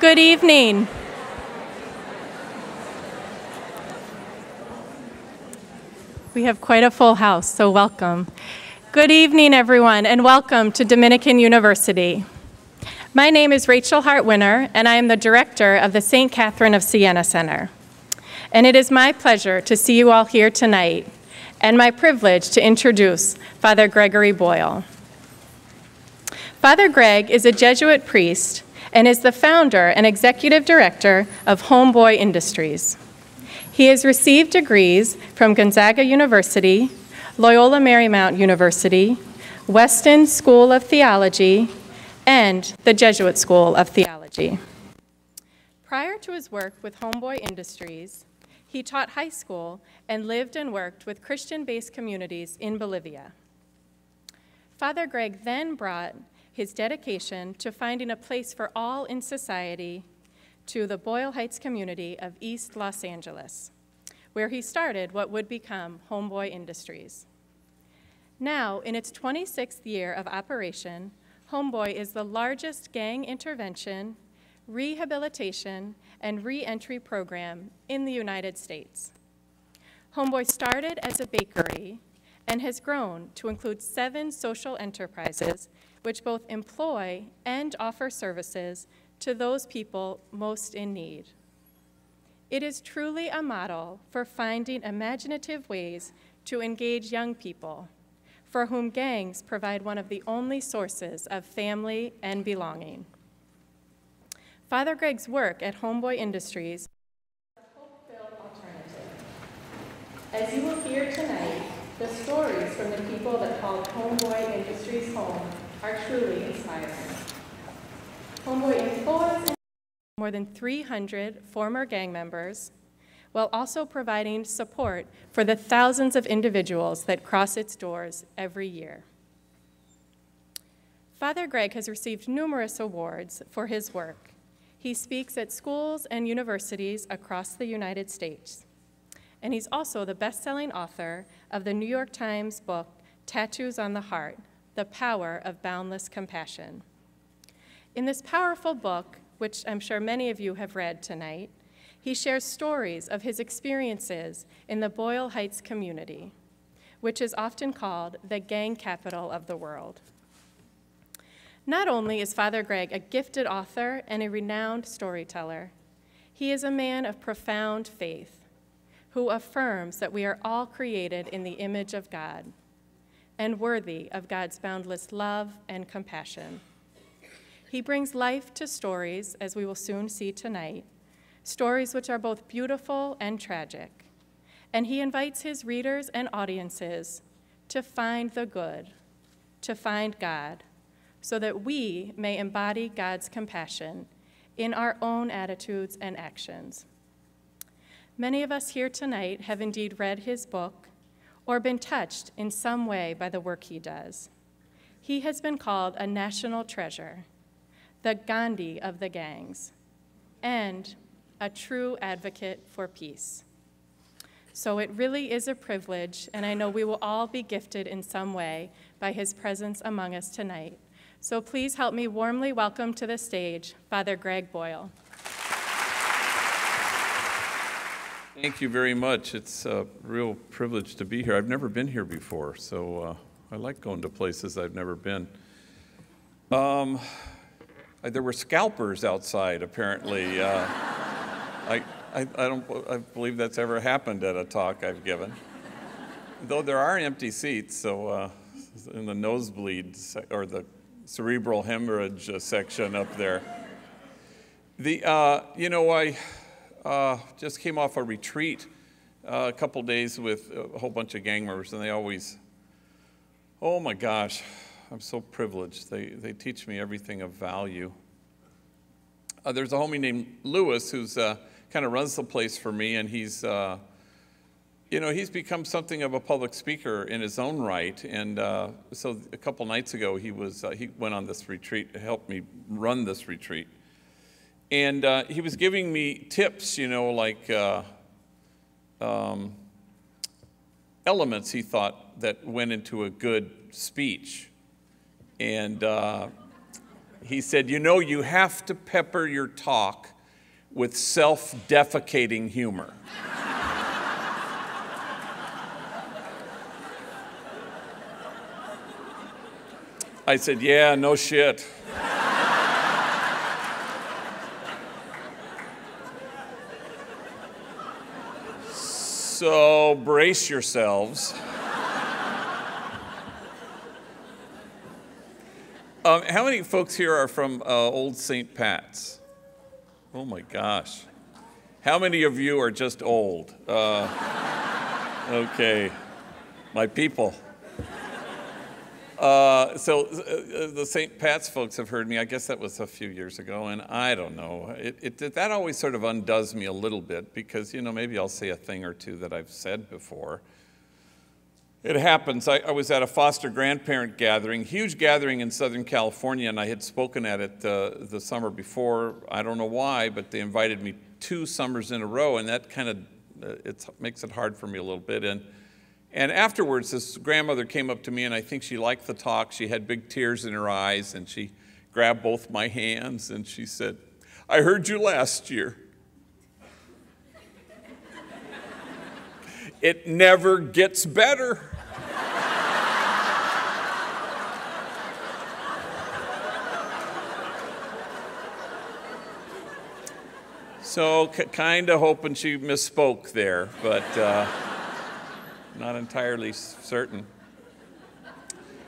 Good evening. We have quite a full house, so welcome. Good evening, everyone, and welcome to Dominican University. My name is Rachel Hart Winner, and I am the director of the St. Catherine of Siena Center. And it is my pleasure to see you all here tonight, and my privilege to introduce Father Gregory Boyle. Father Greg is a Jesuit priest and is the founder and executive director of Homeboy Industries. He has received degrees from Gonzaga University, Loyola Marymount University, Weston School of Theology, and the Jesuit School of Theology. Prior to his work with Homeboy Industries, he taught high school and lived and worked with Christian based communities in Bolivia. Father Greg then brought his dedication to finding a place for all in society to the Boyle Heights community of East Los Angeles, where he started what would become Homeboy Industries. Now, in its 26th year of operation, Homeboy is the largest gang intervention, rehabilitation, and reentry program in the United States. Homeboy started as a bakery and has grown to include seven social enterprises which both employ and offer services to those people most in need. It is truly a model for finding imaginative ways to engage young people, for whom gangs provide one of the only sources of family and belonging. Father Greg's work at Homeboy Industries. As you will hear tonight, the stories from the people that called Homeboy Industries home are truly inspiring. Homeboy employs more than 300 former gang members while also providing support for the thousands of individuals that cross its doors every year. Father Greg has received numerous awards for his work. He speaks at schools and universities across the United States. And he's also the best selling author of the New York Times book, Tattoos on the Heart the Power of Boundless Compassion. In this powerful book, which I'm sure many of you have read tonight, he shares stories of his experiences in the Boyle Heights community, which is often called the gang capital of the world. Not only is Father Greg a gifted author and a renowned storyteller, he is a man of profound faith who affirms that we are all created in the image of God and worthy of God's boundless love and compassion. He brings life to stories, as we will soon see tonight, stories which are both beautiful and tragic. And he invites his readers and audiences to find the good, to find God, so that we may embody God's compassion in our own attitudes and actions. Many of us here tonight have indeed read his book or been touched in some way by the work he does. He has been called a national treasure, the Gandhi of the gangs, and a true advocate for peace. So it really is a privilege, and I know we will all be gifted in some way by his presence among us tonight. So please help me warmly welcome to the stage Father Greg Boyle. Thank you very much. It's a real privilege to be here. I've never been here before, so uh, I like going to places I've never been. Um, there were scalpers outside, apparently. Uh, I, I, I, don't I believe that's ever happened at a talk I've given. Though there are empty seats, so uh, in the nosebleed or the cerebral hemorrhage section up there. The, uh, you know, I, uh, just came off a retreat uh, a couple days with a whole bunch of gang members, and they always, oh my gosh, I'm so privileged. They, they teach me everything of value. Uh, there's a homie named Lewis who's uh, kind of runs the place for me, and he's, uh, you know, he's become something of a public speaker in his own right. And uh, so a couple nights ago, he was he went on this retreat, helped me run this retreat. And uh, he was giving me tips, you know, like uh, um, elements he thought that went into a good speech. And uh, he said, You know, you have to pepper your talk with self defecating humor. I said, Yeah, no shit. So brace yourselves. Um, how many folks here are from uh, Old St. Pat's? Oh my gosh. How many of you are just old? Uh, okay, my people. Uh, so uh, the St. Pat's folks have heard me. I guess that was a few years ago, and I don't know. It, it, that always sort of undoes me a little bit because, you know, maybe I'll say a thing or two that I've said before. It happens. I, I, was at a foster grandparent gathering, huge gathering in Southern California, and I had spoken at it uh, the summer before. I don't know why, but they invited me two summers in a row, and that kind of uh, it makes it hard for me a little bit. And and afterwards, this grandmother came up to me, and I think she liked the talk. She had big tears in her eyes, and she grabbed both my hands, and she said, "I heard you last year." it never gets better. So, kind of hoping she misspoke there, but uh, not entirely certain.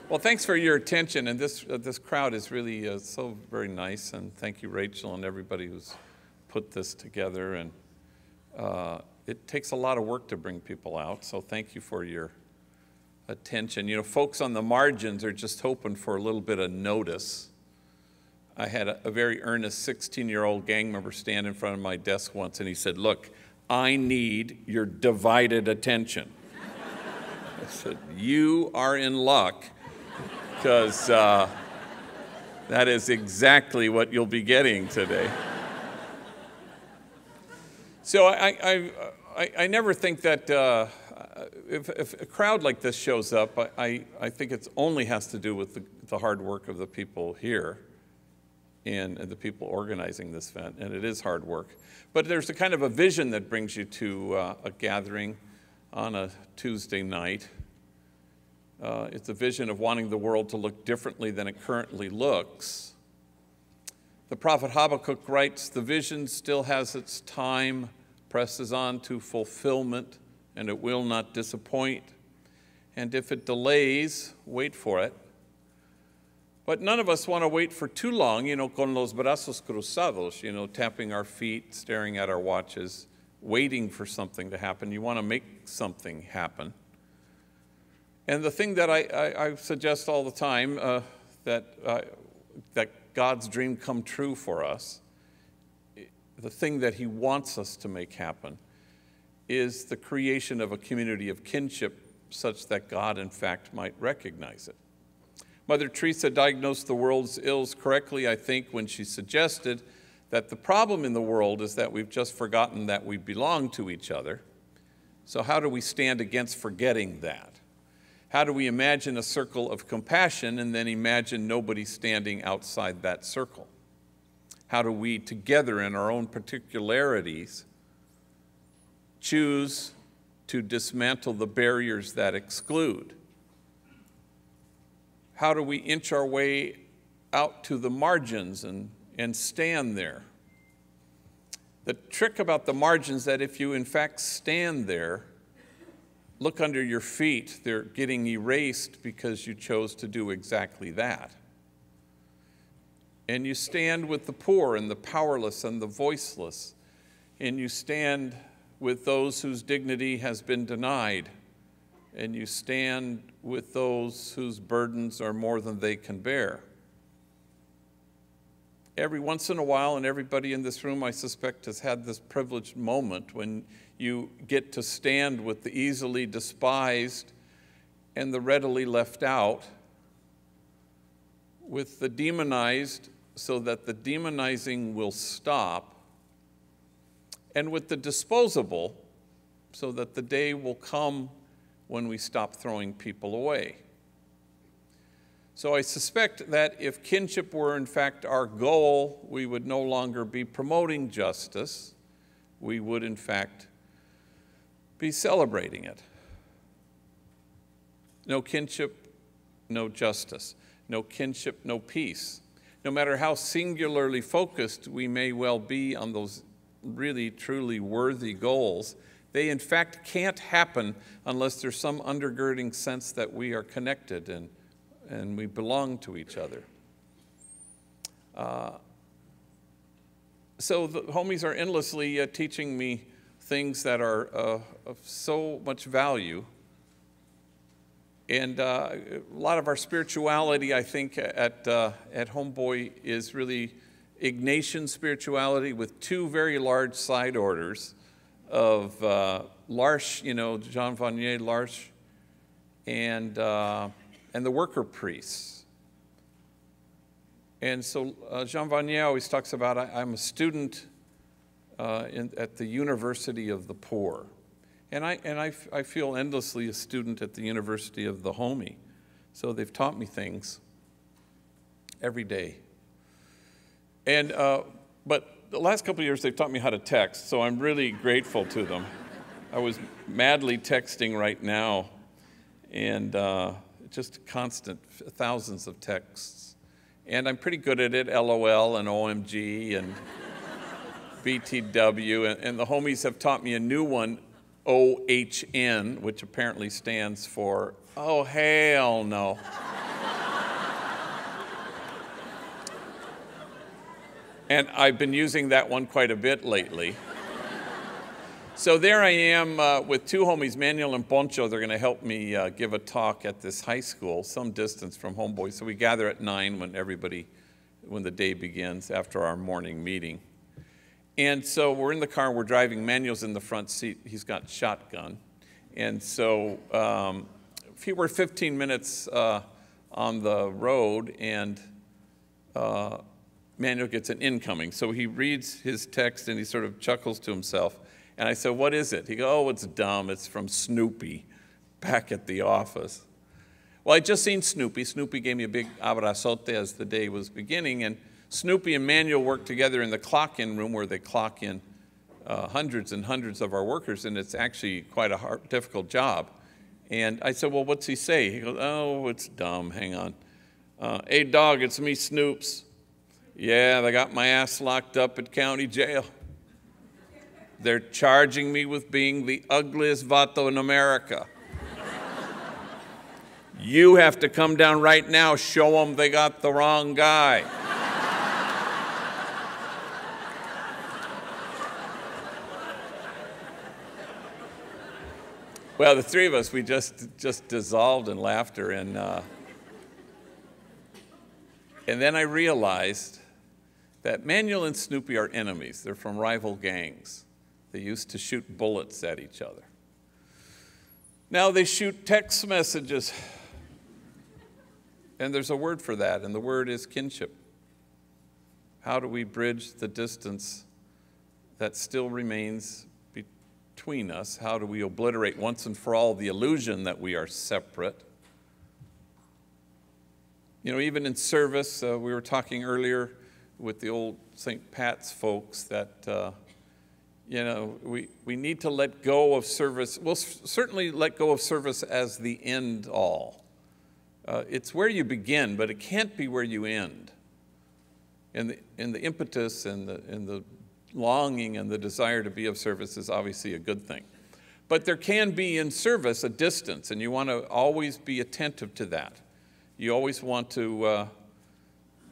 Well, thanks for your attention, and this, uh, this crowd is really uh, so very nice, and thank you, Rachel, and everybody who's put this together. And uh, it takes a lot of work to bring people out, so thank you for your attention. You know, folks on the margins are just hoping for a little bit of notice. I had a, a very earnest 16 year old gang member stand in front of my desk once and he said, Look, I need your divided attention. I said, You are in luck because uh, that is exactly what you'll be getting today. So I, I, I, I never think that uh, if, if, a crowd like this shows up, I, I think it only has to do with the, the hard work of the people here and, the people organizing this event, and it is hard work. But there's a kind of a vision that brings you to uh, a gathering on a Tuesday night. Uh, it's a vision of wanting the world to look differently than it currently looks. The prophet Habakkuk writes, The vision still has its time presses on to fulfillment, and it will not disappoint. And if it delays, wait for it. But none of us want to wait for too long, you know, con los brazos cruzados, you know, tapping our feet, staring at our watches, waiting for something to happen. You want to make something happen. And the thing that I, I, I suggest all the time uh, that, uh, that God's dream come true for us the thing that he wants us to make happen is the creation of a community of kinship such that God, in fact, might recognize it. Mother Teresa diagnosed the world's ills correctly, I think, when she suggested that the problem in the world is that we've just forgotten that we belong to each other. So, how do we stand against forgetting that? How do we imagine a circle of compassion and then imagine nobody standing outside that circle? How do we, together in our own particularities, choose to dismantle the barriers that exclude? How do we inch our way out to the margins and, and stand there? The trick about the margins that if you in fact stand there, look under your feet, they're getting erased because you chose to do exactly that and you stand with the poor and the powerless and the voiceless, and you stand with those whose dignity has been denied, and you stand with those whose burdens are more than they can bear. Every once in a while, and everybody in this room, I suspect, has had this privileged moment when you get to stand with the easily despised and the readily left out, with the demonized so that the demonizing will stop, and with the disposable, so that the day will come when we stop throwing people away. So I suspect that if kinship were in fact our goal, we would no longer be promoting justice. We would in fact be celebrating it. No kinship, no justice. No kinship, no peace. No matter how singularly focused we may well be on those really, truly worthy goals, they in fact can't happen unless there's some undergirding sense that we are connected and, and we belong to each other. Uh, so the homies are endlessly uh, teaching me things that are uh, of so much value. And uh, a lot of our spirituality, I think, at, uh, at Homeboy is really Ignatian spirituality with two very large side orders of uh, L'Arche, you know, Jean Vanier L'Arche, and, and the worker priests. And so uh, Jean Vanier always talks about I, am a student uh, in, at the University of the Poor. And, I, and I, I feel endlessly a student at the University of the Homie. So they've taught me things every day. And, uh, but the last couple of years, they've taught me how to text, so I'm really grateful to them. I was madly texting right now, and uh, just constant, thousands of texts. And I'm pretty good at it, LOL and OMG and BTW. And, and the homies have taught me a new one, OHN, which apparently stands for, oh, hell no. and I've been using that one quite a bit lately. So there I am uh, with two homies, Manuel and Poncho. They're going to help me uh, give a talk at this high school, some distance from Homeboy. So we gather at 9 when everybody, when the day begins after our morning meeting. And so we're in the car, we're driving. Manuel's in the front seat. He's got shotgun. And so um, we're 15 minutes uh, on the road, and uh, Manuel gets an incoming. So he reads his text and he sort of chuckles to himself. And I said, What is it? He goes, Oh, it's dumb. It's from Snoopy back at the office. Well, I'd just seen Snoopy. Snoopy gave me a big abrazote as the day was beginning. And Snoopy and Manuel work together in the clock in room where they clock in uh, hundreds and hundreds of our workers, and it's actually quite a hard, difficult job. And I said, Well, what's he say? He goes, Oh, it's dumb. Hang on. Uh, hey, dog, it's me, Snoops. Yeah, they got my ass locked up at county jail. They're charging me with being the ugliest vato in America. you have to come down right now, show them they got the wrong guy. Well, the three of us, we just, just dissolved in laughter. And, uh, and then I realized that Manuel and Snoopy are enemies. They're from rival gangs. They used to shoot bullets at each other. Now they shoot text messages. And there's a word for that, and the word is kinship. How do we bridge the distance that still remains between us? How do we obliterate once and for all the illusion that we are separate? You know, even in service, uh, we were talking earlier with the old St. Pat's folks that, uh, you know, we, we need to let go of service. We'll certainly let go of service as the end all. Uh, it's where you begin, but it can't be where you end. And the, and the impetus and the, and the longing and the desire to be of service is obviously a good thing. But there can be in service a distance, and you want to always be attentive to that. You always want to uh,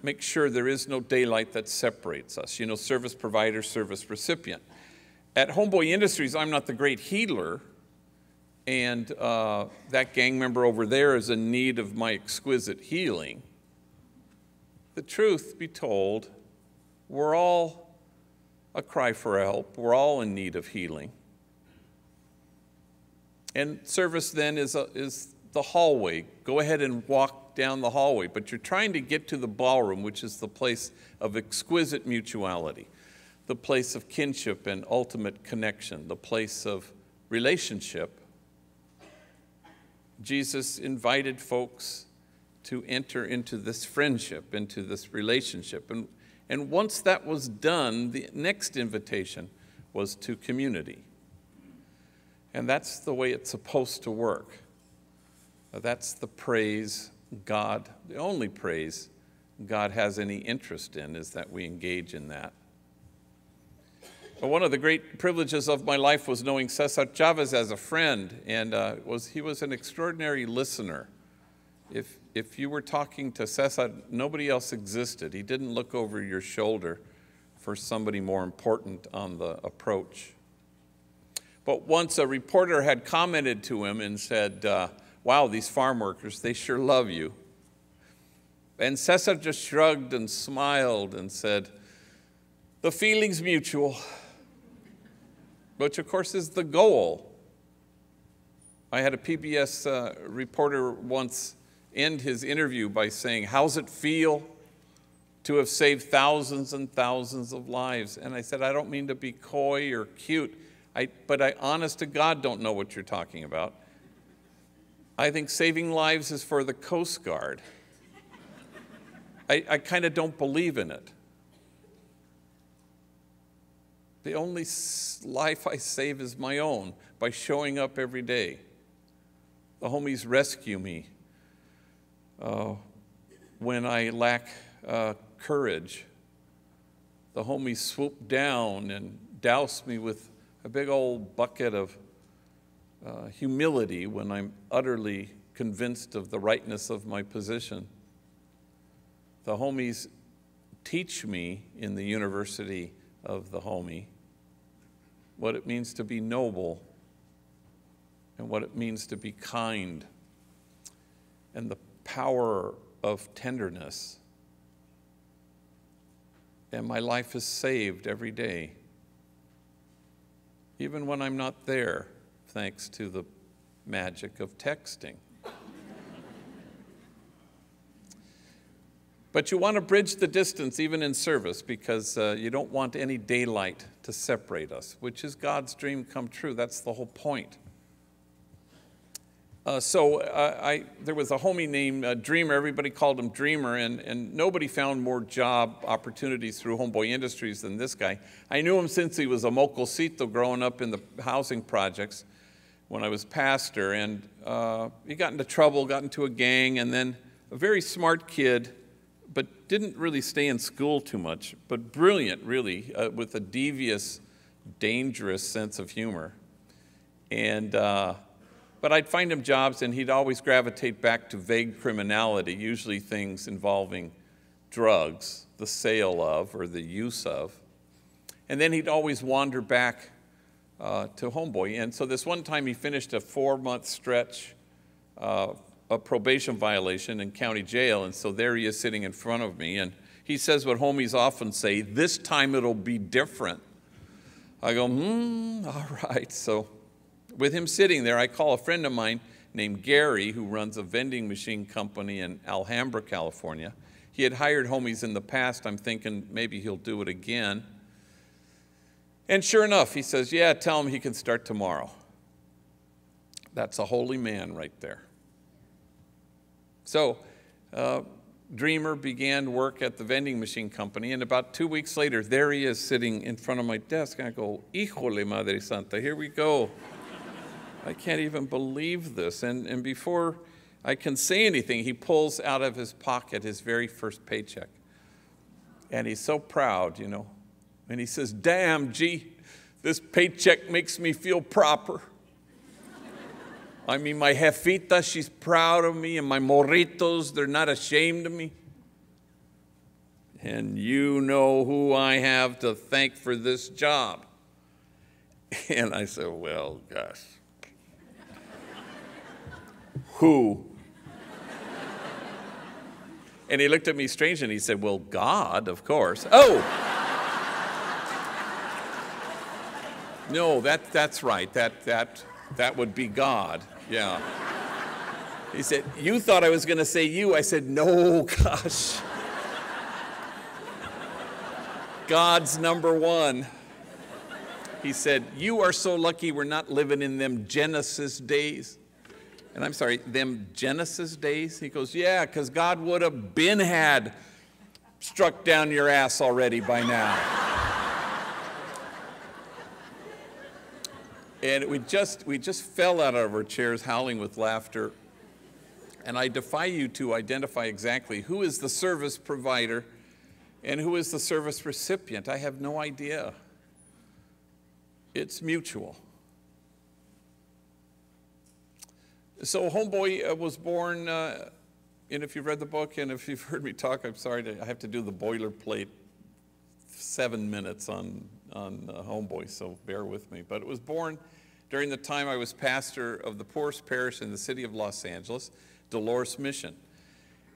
make sure there is no daylight that separates us. You know, service provider, service recipient. At Homeboy Industries, I'm not the great healer, and uh, that gang member over there is in need of my exquisite healing. The truth be told, we're all a cry for help. We're all in need of healing. And service then is, a, is the hallway. Go ahead and walk down the hallway, but you're trying to get to the ballroom, which is the place of exquisite mutuality, the place of kinship and ultimate connection, the place of relationship. Jesus invited folks to enter into this friendship, into this relationship. And, and once that was done, the next invitation was to community. And that's the way it's supposed to work. That's the praise God, the only praise God has any interest in is that we engage in that. One of the great privileges of my life was knowing Cesar Chavez as a friend, and uh, was, he was an extraordinary listener. If, if you were talking to Cesar, nobody else existed. He didn't look over your shoulder for somebody more important on the approach. But once a reporter had commented to him and said, uh, Wow, these farm workers, they sure love you. And Cesar just shrugged and smiled and said, The feeling's mutual, which of course is the goal. I had a PBS uh, reporter once end his interview by saying, How's it feel to have saved thousands and thousands of lives? And I said, I don't mean to be coy or cute, I, but I honest to God don't know what you're talking about. I think saving lives is for the Coast Guard. I, I kind of don't believe in it. The only life I save is my own by showing up every day. The homies rescue me uh, when I lack uh, courage. The homies swoop down and douse me with a big old bucket of uh, humility when I'm utterly convinced of the rightness of my position the homies teach me in the University of the Homie what it means to be noble and what it means to be kind and the power of tenderness. And my life is saved every day, even when I'm not there, thanks to the magic of texting. But you want to bridge the distance even in service because uh, you don't want any daylight to separate us, which is God's dream come true. That's the whole point. Uh, so uh, I, there was a homie named uh, Dreamer, everybody called him Dreamer, and, and nobody found more job opportunities through Homeboy Industries than this guy. I knew him since he was a mocosito growing up in the housing projects when I was pastor, and uh, he got into trouble, got into a gang, and then a very smart kid didn't really stay in school too much, but brilliant, really, uh, with a devious, dangerous sense of humor. And, uh, but I'd find him jobs, and he'd always gravitate back to vague criminality, usually things involving drugs, the sale of or the use of. And then he'd always wander back uh, to Homeboy. And so this one time he finished a four month stretch uh, a probation violation in county jail, and so there he is sitting in front of me, and he says what homies often say, this time it'll be different. I go, hmm, all right. So with him sitting there, I call a friend of mine named Gary, who runs a vending machine company in Alhambra, California. He had hired homies in the past. I'm thinking maybe he'll do it again. And sure enough, he says, Yeah, tell him he can start tomorrow. That's a holy man right there. So, uh, Dreamer began work at the vending machine company, and about two weeks later, there he is sitting in front of my desk. And I go, Híjole, Madre Santa, here we go. I can't even believe this. And, and before I can say anything, he pulls out of his pocket his very first paycheck. And he's so proud, you know. And he says, Damn, gee, this paycheck makes me feel proper. I mean, my jefita, she's proud of me, and my morritos, they're not ashamed of me. And you know who I have to thank for this job. And I said, Well, gosh. who? And he looked at me strange and he said, Well, God, of course. Oh! no, that, that's right. That, that, that would be God. Yeah. He said, You thought I was going to say you. I said, No, gosh. God's number one. He said, You are so lucky we're not living in them Genesis days. And I'm sorry, them Genesis days? He goes, Yeah, because God would have been had struck down your ass already by now. And we just, we just fell out of our chairs howling with laughter. And I defy you to identify exactly who is the service provider and who is the service recipient. I have no idea. It's mutual. So Homeboy uh, was born, uh, and if you've read the book and if you've heard me talk, I'm sorry, to, I have to do the boilerplate seven minutes on, on uh, Homeboy, so bear with me. But it was born during the time I was pastor of the poorest parish in the city of Los Angeles, Dolores Mission.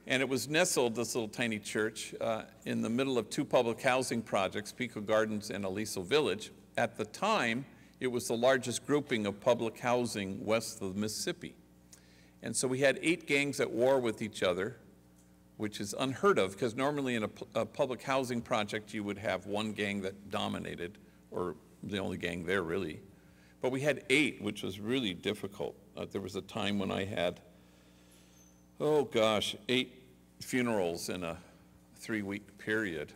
And it was nestled, this little tiny church, uh, in the middle of two public housing projects, Pico Gardens and Aliso Village. At the time, it was the largest grouping of public housing west of the Mississippi. And so we had eight gangs at war with each other, which is unheard of because normally in a, a, public housing project you would have one gang that dominated, or the only gang there really. But we had eight, which was really difficult. Uh, there was a time when I had, oh gosh, eight funerals in a three week period.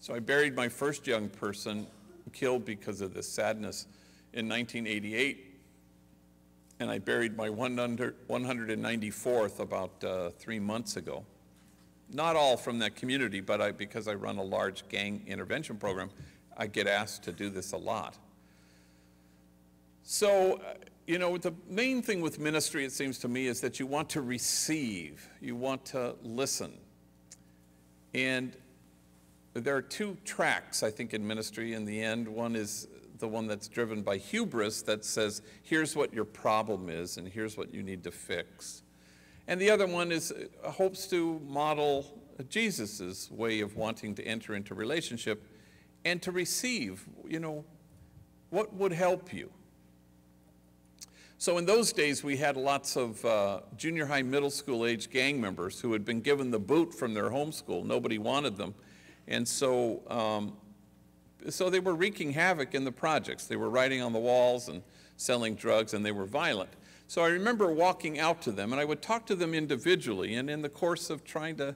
So I buried my first young person killed because of this sadness in 1988 and I buried my 194th about uh, three months ago. Not all from that community, but I, because I run a large gang intervention program, I get asked to do this a lot. So, uh, you know, the main thing with ministry, it seems to me, is that you want to receive, you want to listen. And there are two tracks, I think, in ministry in the end. One is the one that's driven by hubris that says, here's what your problem is and here's what you need to fix. And the other one is uh, hopes to model Jesus' way of wanting to enter into relationship and to receive, you know, what would help you. So in those days, we had lots of uh, junior high, middle school age gang members who had been given the boot from their home school. Nobody wanted them. And so um, so they were wreaking havoc in the projects. They were writing on the walls and selling drugs, and they were violent. So I remember walking out to them, and I would talk to them individually, and in the course of trying to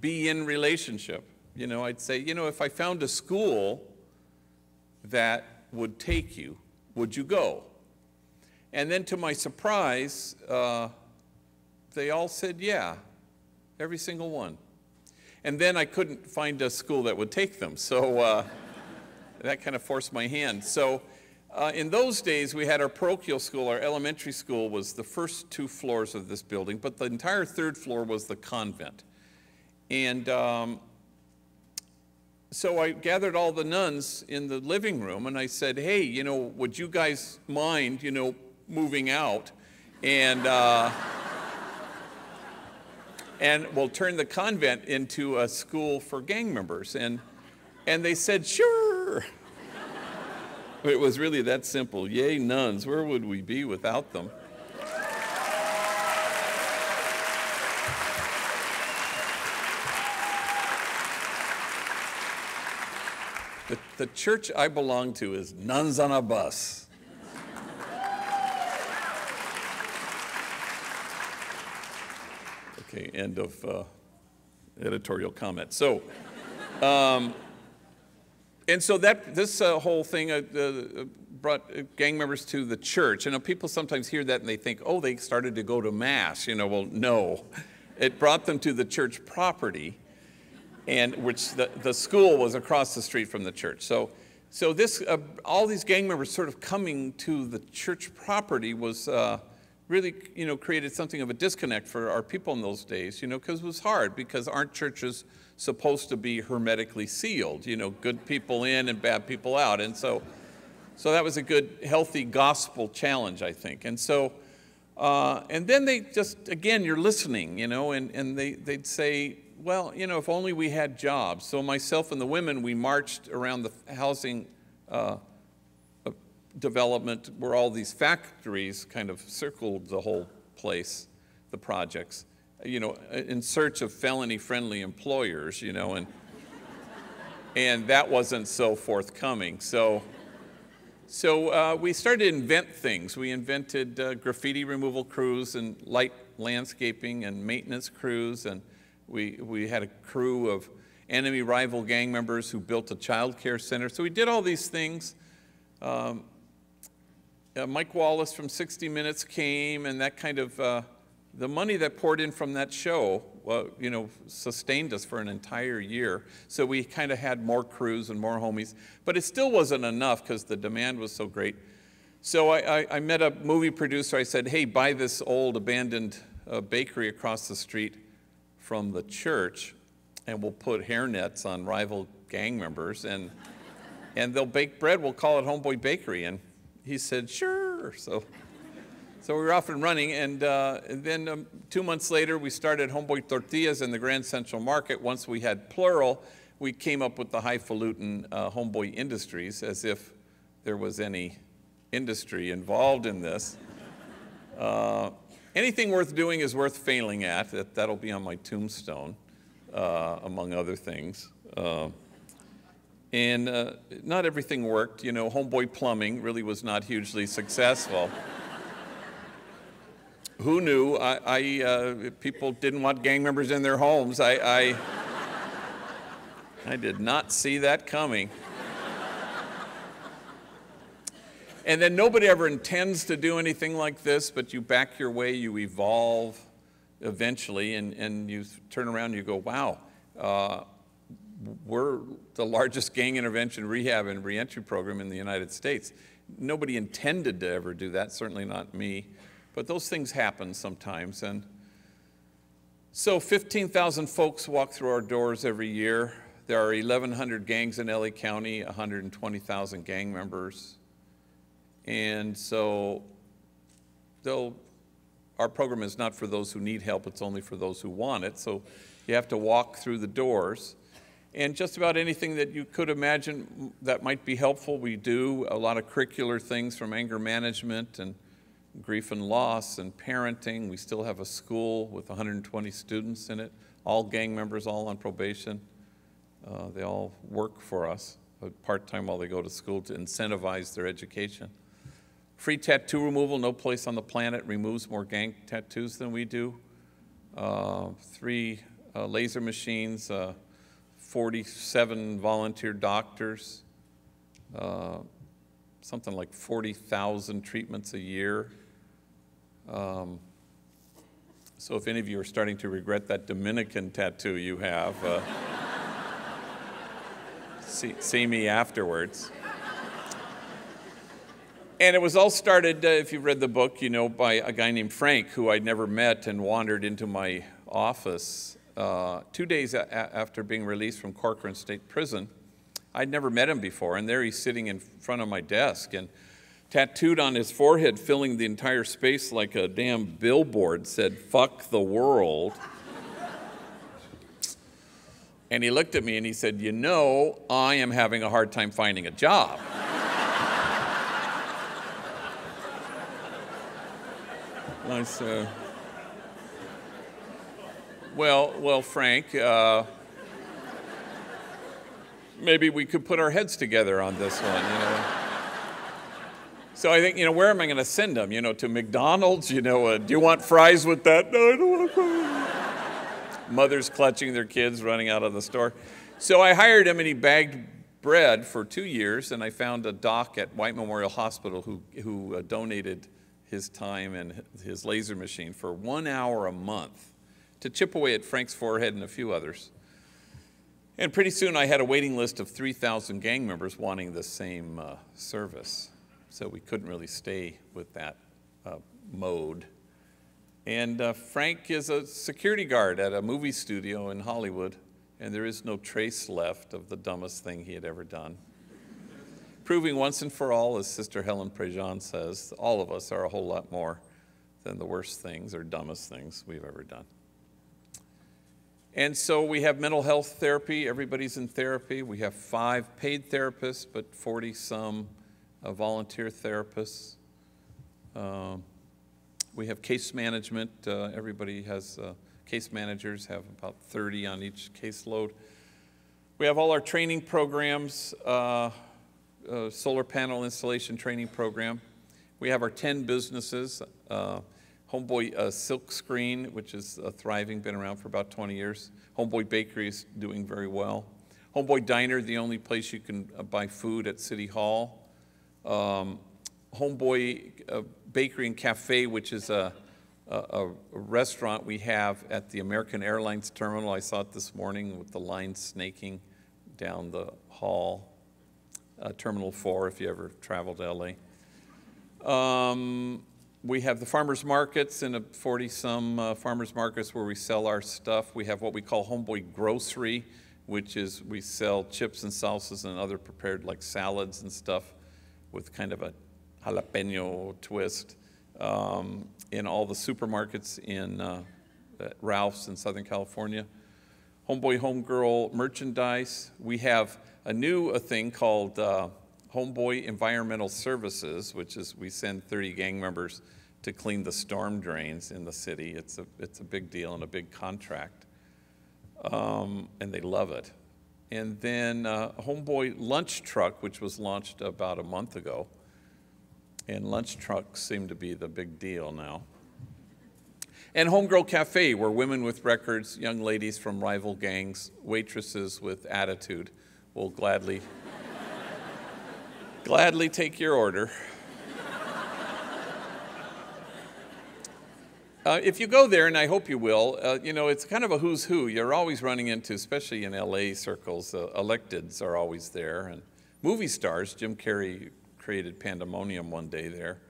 be in relationship, you know, I'd say, you know, if I found a school that would take you, would you go? And then to my surprise, uh, they all said, yeah, every single one. And then I couldn't find a school that would take them. So uh, that kind of forced my hand. So uh, in those days, we had our parochial school. Our elementary school was the first two floors of this building, but the entire third floor was the convent. And um, so I gathered all the nuns in the living room and I said, hey, you know, would you guys mind, you know, moving out? And. Uh, and we'll turn the convent into a school for gang members. And, and they said, sure. it was really that simple. Yay, nuns, where would we be without them? The, the church I belong to is Nuns on a Bus. Okay, end of uh, editorial comment. So, um, and so that this uh, whole thing uh, uh brought gang members to the church. You know, people sometimes hear that and they think, oh, they started to go to mass. You know, well, no, it brought them to the church property, and which the, the school was across the street from the church. So. So this, uh, all these gang members sort of coming to the church property was uh, really, you know, created something of a disconnect for our people in those days, you know, because it was hard, because aren't churches supposed to be hermetically sealed, you know, good people in and bad people out. And so, so that was a good, healthy gospel challenge, I think. And so, uh, and then they just, again, you're listening, you know, and, and they, they'd say, well, you know, if only we had jobs. So myself and the women, we marched around the housing uh, development where all these factories kind of circled the whole place, the projects, you know, in search of felony-friendly employers, you know, and, and that wasn't so forthcoming. So, So uh, we started to invent things. We invented uh, graffiti removal crews and light landscaping and maintenance crews, and we, we had a crew of enemy rival gang members who built a child care center. So we did all these things. Um, uh, Mike Wallace from 60 Minutes came, and that kind of, uh, the money that poured in from that show, well, you know, sustained us for an entire year. So we kind of had more crews and more homies, but it still wasn't enough because the demand was so great. So I, I, I, met a movie producer. I said, hey, buy this old abandoned uh, bakery across the street from the church, and we'll put hairnets on rival gang members, and, and they'll bake bread. We'll call it Homeboy Bakery. And he said, sure. So, so we were off and running. And, uh, and then um, two months later, we started Homeboy Tortillas in the Grand Central Market. Once we had plural, we came up with the highfalutin uh, Homeboy Industries as if there was any industry involved in this. Uh, anything worth doing is worth failing at. That, that'll be on my tombstone, uh, among other things. Uh, and uh, not everything worked. You know, Homeboy Plumbing really was not hugely successful. Who knew? I, I uh, people didn't want gang members in their homes. I, I, I did not see that coming. And then nobody ever intends to do anything like this, but you back your way, you evolve eventually, and, and you turn around and you go, wow, uh, we're the largest gang intervention rehab and reentry program in the United States. Nobody intended to ever do that, certainly not me, but those things happen sometimes. And so 15,000 folks walk through our doors every year. There are 1,100 gangs in LA County, 120,000 gang members. And so our program is not for those who need help, it's only for those who want it. So you have to walk through the doors. And just about anything that you could imagine that might be helpful, we do. A lot of curricular things from anger management and grief and loss and parenting. We still have a school with 120 students in it, all gang members, all on probation. Uh, they all work for us part-time while they go to school to incentivize their education. Free tattoo removal, no place on the planet removes more gang tattoos than we do. Uh, three uh, laser machines, uh, 47 volunteer doctors, uh, something like 40,000 treatments a year. Um, so if any of you are starting to regret that Dominican tattoo you have, uh, see, see me afterwards. And it was all started, uh, if you've read the book, you know, by a guy named Frank, who I'd never met and wandered into my office uh, two days after being released from Corcoran State Prison. I'd never met him before, and there he's sitting in front of my desk, and tattooed on his forehead, filling the entire space like a damn billboard, said, Fuck the world. and he looked at me and he said, You know, I am having a hard time finding a job. I said, well, well, Frank, uh, maybe we could put our heads together on this one, you know. So I think, you know, where am I going to send them? You know, to McDonald's? You know, uh, do you want fries with that? No, I don't want fries. Mothers clutching their kids running out of the store. So I hired him and he bagged bread for two years and I found a doc at White Memorial Hospital who, who uh, donated his time and his laser machine for one hour a month to chip away at Frank's forehead and a few others. And pretty soon I had a waiting list of 3,000 gang members wanting the same uh, service. So we couldn't really stay with that uh, mode. And uh, Frank is a security guard at a movie studio in Hollywood, and there is no trace left of the dumbest thing he had ever done. Proving once and for all, as Sister Helen Prejean says, all of us are a whole lot more than the worst things or dumbest things we've ever done. And so we have mental health therapy. Everybody's in therapy. We have five paid therapists, but 40 some uh, volunteer therapists. Um, we have case management. Uh, everybody has uh, case managers, have about 30 on each caseload. We have all our training programs. Uh, uh, solar panel installation training program. We have our 10 businesses. Homeboy uh, Silk Screen, which is uh, thriving, been around for about 20 years. Homeboy Bakery is doing very well. Homeboy Diner, the only place you can uh, buy food at City Hall. Um, Homeboy uh, Bakery and Cafe, which is a, a, a, restaurant we have at the American Airlines terminal. I saw it this morning with the line snaking down the hall. Uh, terminal 4, if you ever travel to LA. Um, we have the farmers markets and 40 some uh, farmers markets where we sell our stuff. We have what we call Homeboy Grocery, which is we sell chips and salsas and other prepared like salads and stuff with kind of a jalapeno twist um, in all the supermarkets in uh, Ralph's in Southern California. Homeboy Homegirl merchandise. We have a new a thing called uh, Homeboy Environmental Services, which is we send 30 gang members to clean the storm drains in the city. It's a, it's a big deal and a big contract. Um, and they love it. And then uh, Homeboy Lunch Truck, which was launched about a month ago. And lunch trucks seem to be the big deal now. And Homegirl Cafe, where women with records, young ladies from rival gangs, waitresses with attitude will gladly gladly take your order. Uh, if you go there, and I hope you will, uh, you know, it's kind of a who's who. You're always running into, especially in LA circles, uh, electeds are always there. And movie stars, Jim Carrey created pandemonium one day there.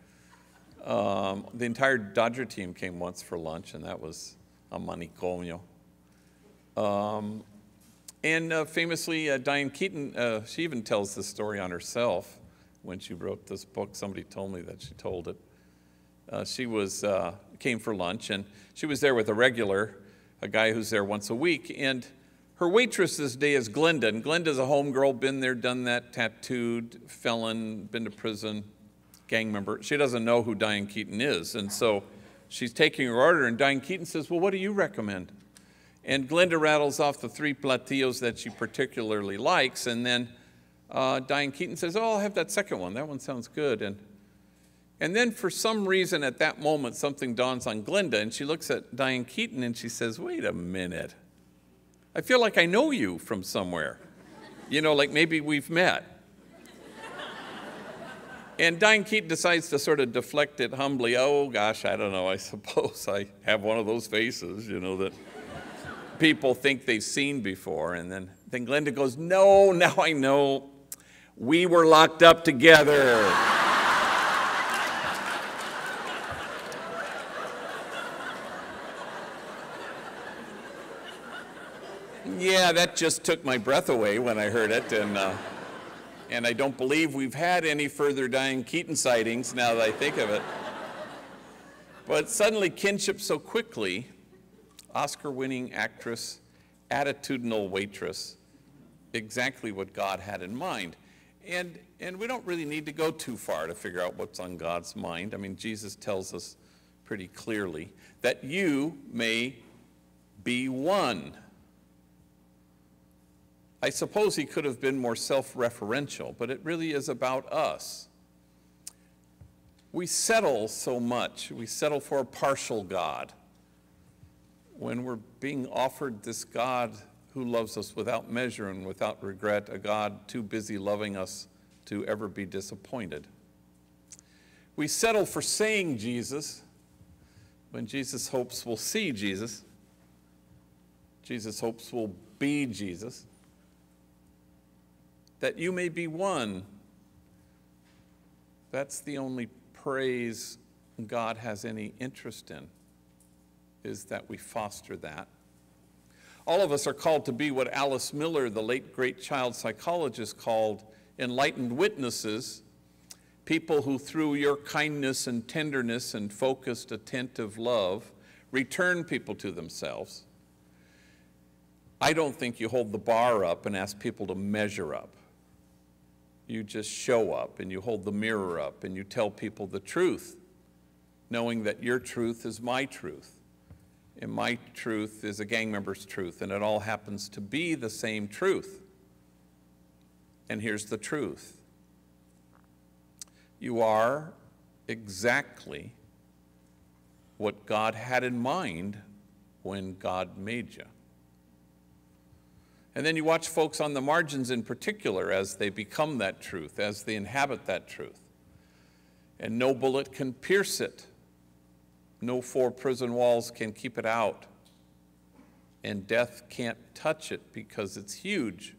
Um, the entire Dodger team came once for lunch, and that was a manicomio. Um, and uh, famously, uh, Diane Keaton, uh, she even tells the story on herself when she wrote this book. Somebody told me that she told it. Uh, she was, uh, came for lunch, and she was there with a regular, a guy who's there once a week. And her waitress this day is Glenda. And Glenda's a homegirl, been there, done that, tattooed, felon, been to prison, gang member. She doesn't know who Diane Keaton is. And so she's taking her order, and Diane Keaton says, Well, what do you recommend? And Glenda rattles off the three platillos that she particularly likes, and then uh, Diane Keaton says, Oh, I'll have that second one. That one sounds good. And, and then for some reason at that moment, something dawns on Glenda, and she looks at Diane Keaton and she says, Wait a minute. I feel like I know you from somewhere. You know, like maybe we've met. And Diane Keaton decides to sort of deflect it humbly. Oh, gosh, I don't know. I suppose I have one of those faces, you know, that people think they've seen before. And then, then Glenda goes, No, now I know. We were locked up together. yeah, that just took my breath away when I heard it. And, uh, and I don't believe we've had any further Diane Keaton sightings now that I think of it. But suddenly, kinship so quickly, Oscar winning actress, attitudinal waitress, exactly what God had in mind. And, and we don't really need to go too far to figure out what's on God's mind. I mean, Jesus tells us pretty clearly that you may be one. I suppose he could have been more self referential, but it really is about us. We settle so much. We settle for a partial God when we're being offered this God who loves us without measure and without regret, a God too busy loving us to ever be disappointed. We settle for saying Jesus when Jesus hopes we'll see Jesus. Jesus hopes we'll be Jesus. That you may be one. That's the only praise God has any interest in, is that we foster that. All of us are called to be what Alice Miller, the late great child psychologist, called enlightened witnesses, people who, through your kindness and tenderness and focused, attentive love, return people to themselves. I don't think you hold the bar up and ask people to measure up. You just show up and you hold the mirror up and you tell people the truth, knowing that your truth is my truth and my truth is a gang member's truth, and it all happens to be the same truth. And here's the truth you are exactly what God had in mind when God made you. And then you watch folks on the margins in particular as they become that truth, as they inhabit that truth. And no bullet can pierce it, no four prison walls can keep it out, and death can't touch it because it's huge.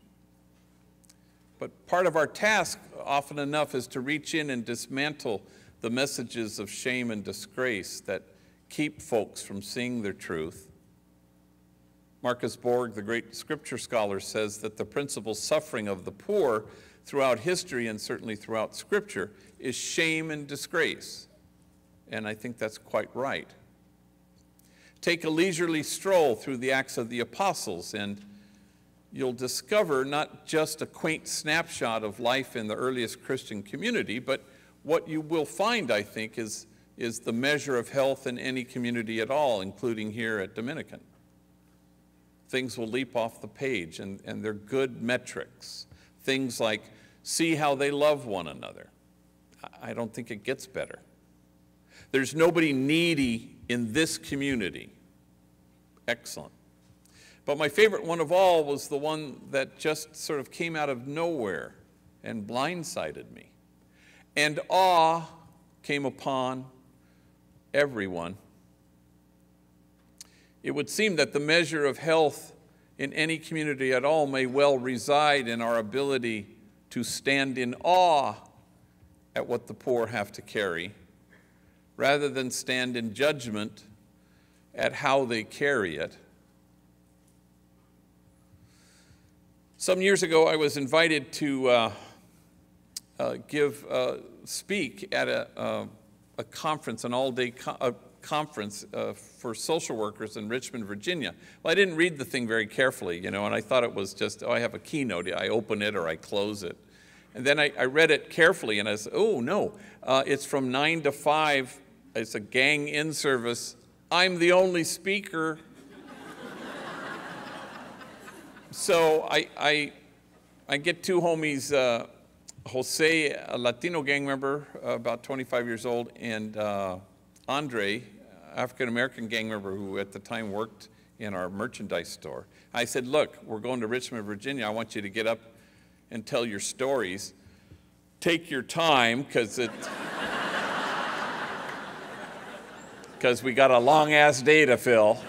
But part of our task, often enough, is to reach in and dismantle the messages of shame and disgrace that keep folks from seeing their truth Marcus Borg, the great scripture scholar, says that the principal suffering of the poor throughout history and certainly throughout scripture is shame and disgrace. And I think that's quite right. Take a leisurely stroll through the Acts of the Apostles, and you'll discover not just a quaint snapshot of life in the earliest Christian community, but what you will find, I think, is, is the measure of health in any community at all, including here at Dominican things will leap off the page, and, and they're good metrics. Things like see how they love one another. I don't think it gets better. There's nobody needy in this community. Excellent. But my favorite one of all was the one that just sort of came out of nowhere and blindsided me. And awe came upon everyone it would seem that the measure of health in any community at all may well reside in our ability to stand in awe at what the poor have to carry, rather than stand in judgment at how they carry it. Some years ago, I was invited to uh, uh, give, uh, speak at a, uh, a conference, an all day co- conference uh, for social workers in Richmond, Virginia. Well, I didn't read the thing very carefully, you know, and I thought it was just, oh, I have a keynote. I open it or I close it. And then I, I read it carefully and I said, oh, no, uh, it's from 9 to 5. It's a gang in service. I'm the only speaker. so I, I, I get two homies. Uh, Jose, a Latino gang member, uh, about 25 years old, and uh, Andre, African American gang member who at the time worked in our merchandise store. I said, Look, we're going to Richmond, Virginia. I want you to get up and tell your stories. Take your time, because it. Because we got a long ass day to fill.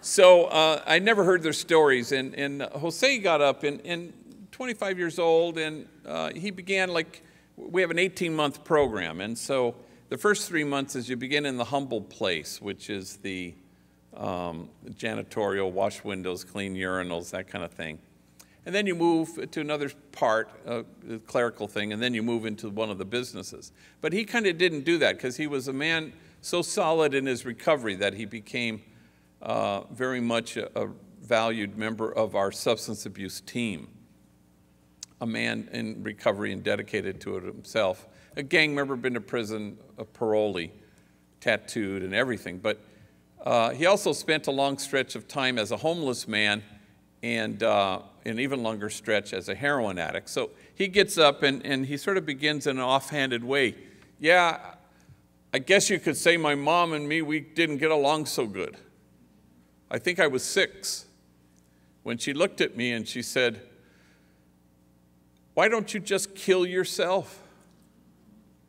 so uh, I never heard their stories. And, and Jose got up and, and 25 years old, and uh, he began like, we have an 18 month program. And so the first three months is you begin in the humble place, which is the um, janitorial, wash windows, clean urinals, that kind of thing. And then you move to another part, uh, the clerical thing, and then you move into one of the businesses. But he kind of didn't do that because he was a man so solid in his recovery that he became uh, very much a, a valued member of our substance abuse team. A man in recovery and dedicated to it himself a gang member, been to prison, a parolee, tattooed and everything. But uh, he also spent a long stretch of time as a homeless man and uh, an even longer stretch as a heroin addict. So he gets up and, and he sort of begins in an offhanded way. Yeah, I guess you could say my mom and me, we didn't get along so good. I think I was six when she looked at me and she said, Why don't you just kill yourself?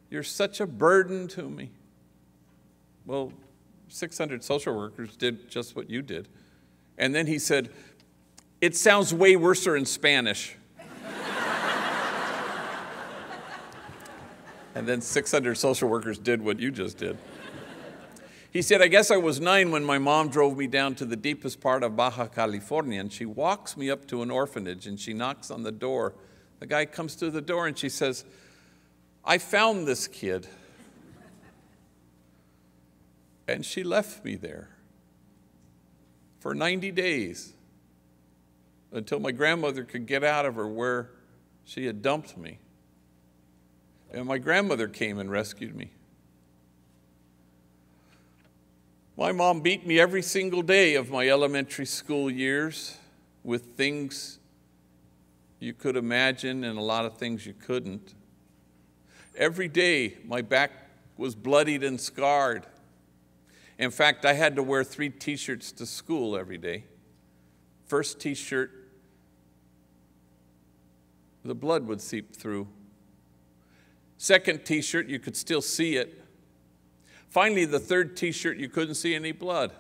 You're such a burden to me. Well, 600 social workers did just what you did. And then he said, It sounds way worser in Spanish. and then 600 social workers did what you just did. He said, I guess I was nine when my mom drove me down to the deepest part of Baja California, and she walks me up to an orphanage and she knocks on the door. The guy comes to the door and she says, I found this kid. And she left me there for 90 days until my grandmother could get out of her where she had dumped me. And my grandmother came and rescued me. My mom beat me every single day of my elementary school years with things you could imagine and a lot of things you couldn't. Every day, my back was bloodied and scarred. In fact, I had to wear three t shirts to school every day. First t shirt, the blood would seep through. Second t shirt, you could still see it. Finally, the third t shirt, you couldn't see any blood.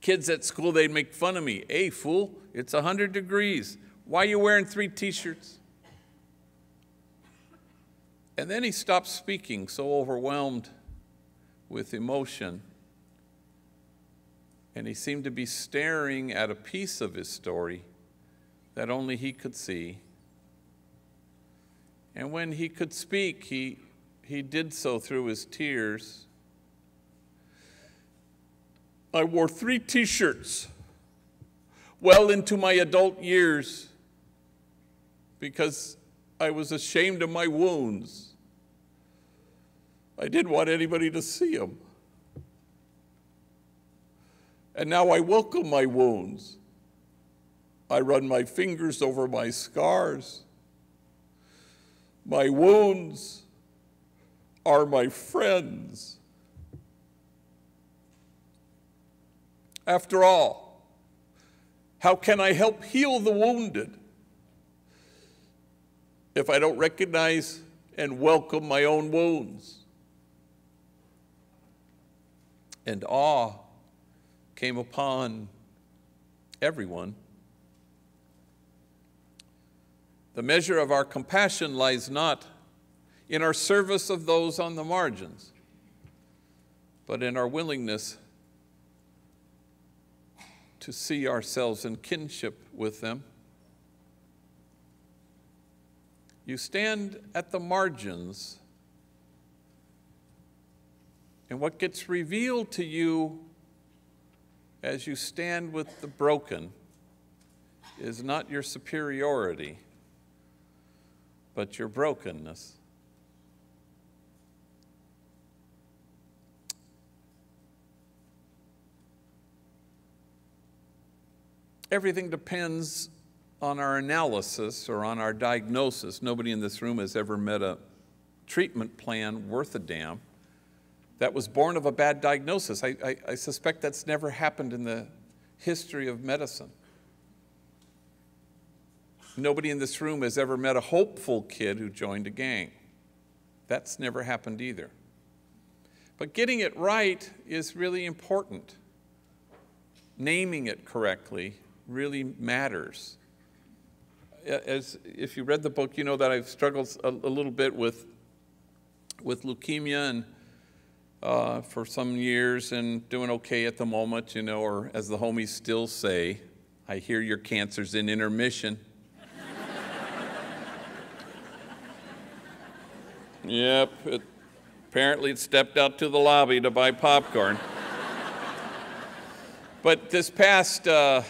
Kids at school, they'd make fun of me. Hey, fool, it's 100 degrees. Why are you wearing three t shirts? And then he stopped speaking, so overwhelmed with emotion. And he seemed to be staring at a piece of his story that only he could see. And when he could speak, he, he did so through his tears. I wore three t shirts well into my adult years because I was ashamed of my wounds. I didn't want anybody to see them. And now I welcome my wounds. I run my fingers over my scars. My wounds are my friends. After all, how can I help heal the wounded if I don't recognize and welcome my own wounds? And awe came upon everyone. The measure of our compassion lies not in our service of those on the margins, but in our willingness to see ourselves in kinship with them. You stand at the margins, and what gets revealed to you as you stand with the broken is not your superiority, but your brokenness. Everything depends on our analysis or on our diagnosis. Nobody in this room has ever met a treatment plan worth a damn that was born of a bad diagnosis. I, I, I, suspect that's never happened in the history of medicine. Nobody in this room has ever met a hopeful kid who joined a gang. That's never happened either. But getting it right is really important. Naming it correctly really matters. As if you read the book, you know that I've struggled a, a little bit with, with leukemia and uh, for some years and doing okay at the moment, you know, or as the homies still say, I hear your cancer's in intermission. yep, it, apparently it stepped out to the lobby to buy popcorn. but this past uh,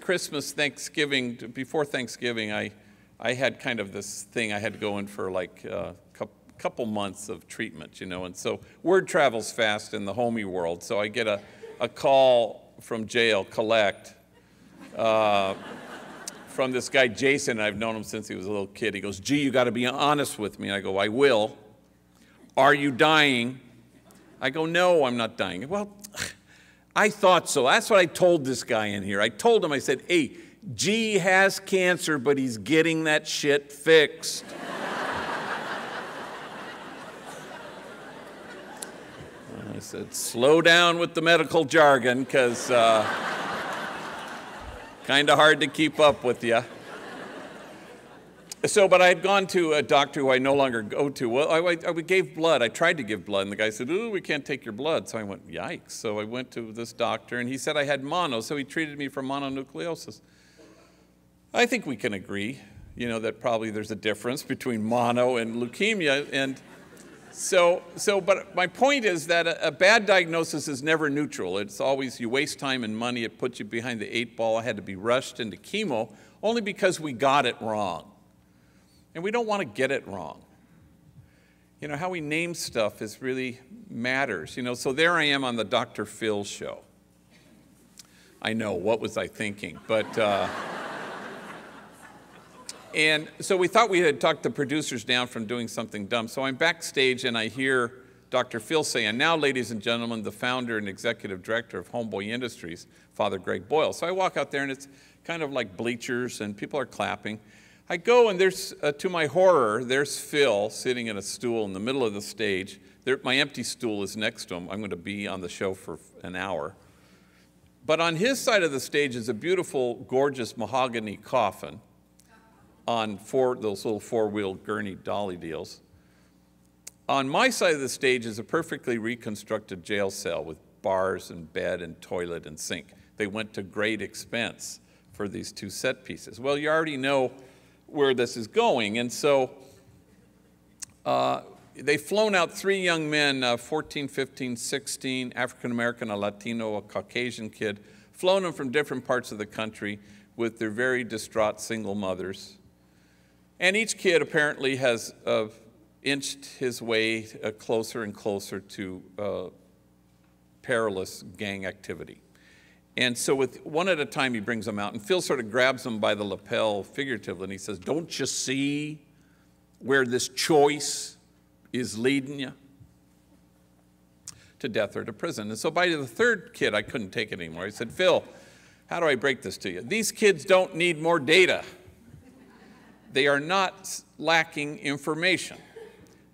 Christmas, Thanksgiving, before Thanksgiving, I, I had kind of this thing I had to go in for like uh, couple months of treatment, you know, and so word travels fast in the homie world. So I get a, a call from jail, collect, uh, from this guy Jason. I've known him since he was a little kid. He goes, "Gee, you got to be honest with me." I go, "I will." Are you dying? I go, "No, I'm not dying." Well, I thought so. That's what I told this guy in here. I told him, I said, "Hey, G has cancer, but he's getting that shit fixed." Said, slow down with the medical jargon because uh, kind of hard to keep up with you. So, but I had gone to a doctor who I no longer go to. Well, I, I, I gave blood. I tried to give blood, and the guy said, "Ooh, we can't take your blood." So I went, "Yikes!" So I went to this doctor, and he said I had mono, so he treated me for mononucleosis. I think we can agree, you know, that probably there's a difference between mono and leukemia, and so, so, but my point is that a, a, bad diagnosis is never neutral. It's always, you waste time and money, it puts you behind the eight ball. I had to be rushed into chemo only because we got it wrong. And we don't want to get it wrong. You know, how we name stuff is really matters. You know, so there I am on the Dr. Phil show. I know, what was I thinking? But, uh, and so we thought we had talked the producers down from doing something dumb. So I'm backstage and I hear Dr. Phil say, and now, ladies and gentlemen, the founder and executive director of Homeboy Industries, Father Greg Boyle. So I walk out there and it's kind of like bleachers and people are clapping. I go and there's, uh, to my horror, there's Phil sitting in a stool in the middle of the stage. There, my empty stool is next to him. I'm going to be on the show for an hour. But on his side of the stage is a beautiful, gorgeous mahogany coffin on four, those little four-wheel gurney dolly deals. On my side of the stage is a perfectly reconstructed jail cell with bars and bed and toilet and sink. They went to great expense for these two set pieces. Well, you already know where this is going, and so uh, they've flown out three young men, uh, 14, 15, 16, African American, a Latino, a Caucasian kid, flown them from different parts of the country with their very distraught single mothers. And each kid apparently has uh, inched his way uh, closer and closer to uh, perilous gang activity. And so with one at a time, he brings them out, and Phil sort of grabs them by the lapel figuratively, and he says, don't you see where this choice is leading you? To death or to prison. And so by the third kid, I couldn't take it anymore. I said, Phil, how do I break this to you? These kids don't need more data. They are not lacking information.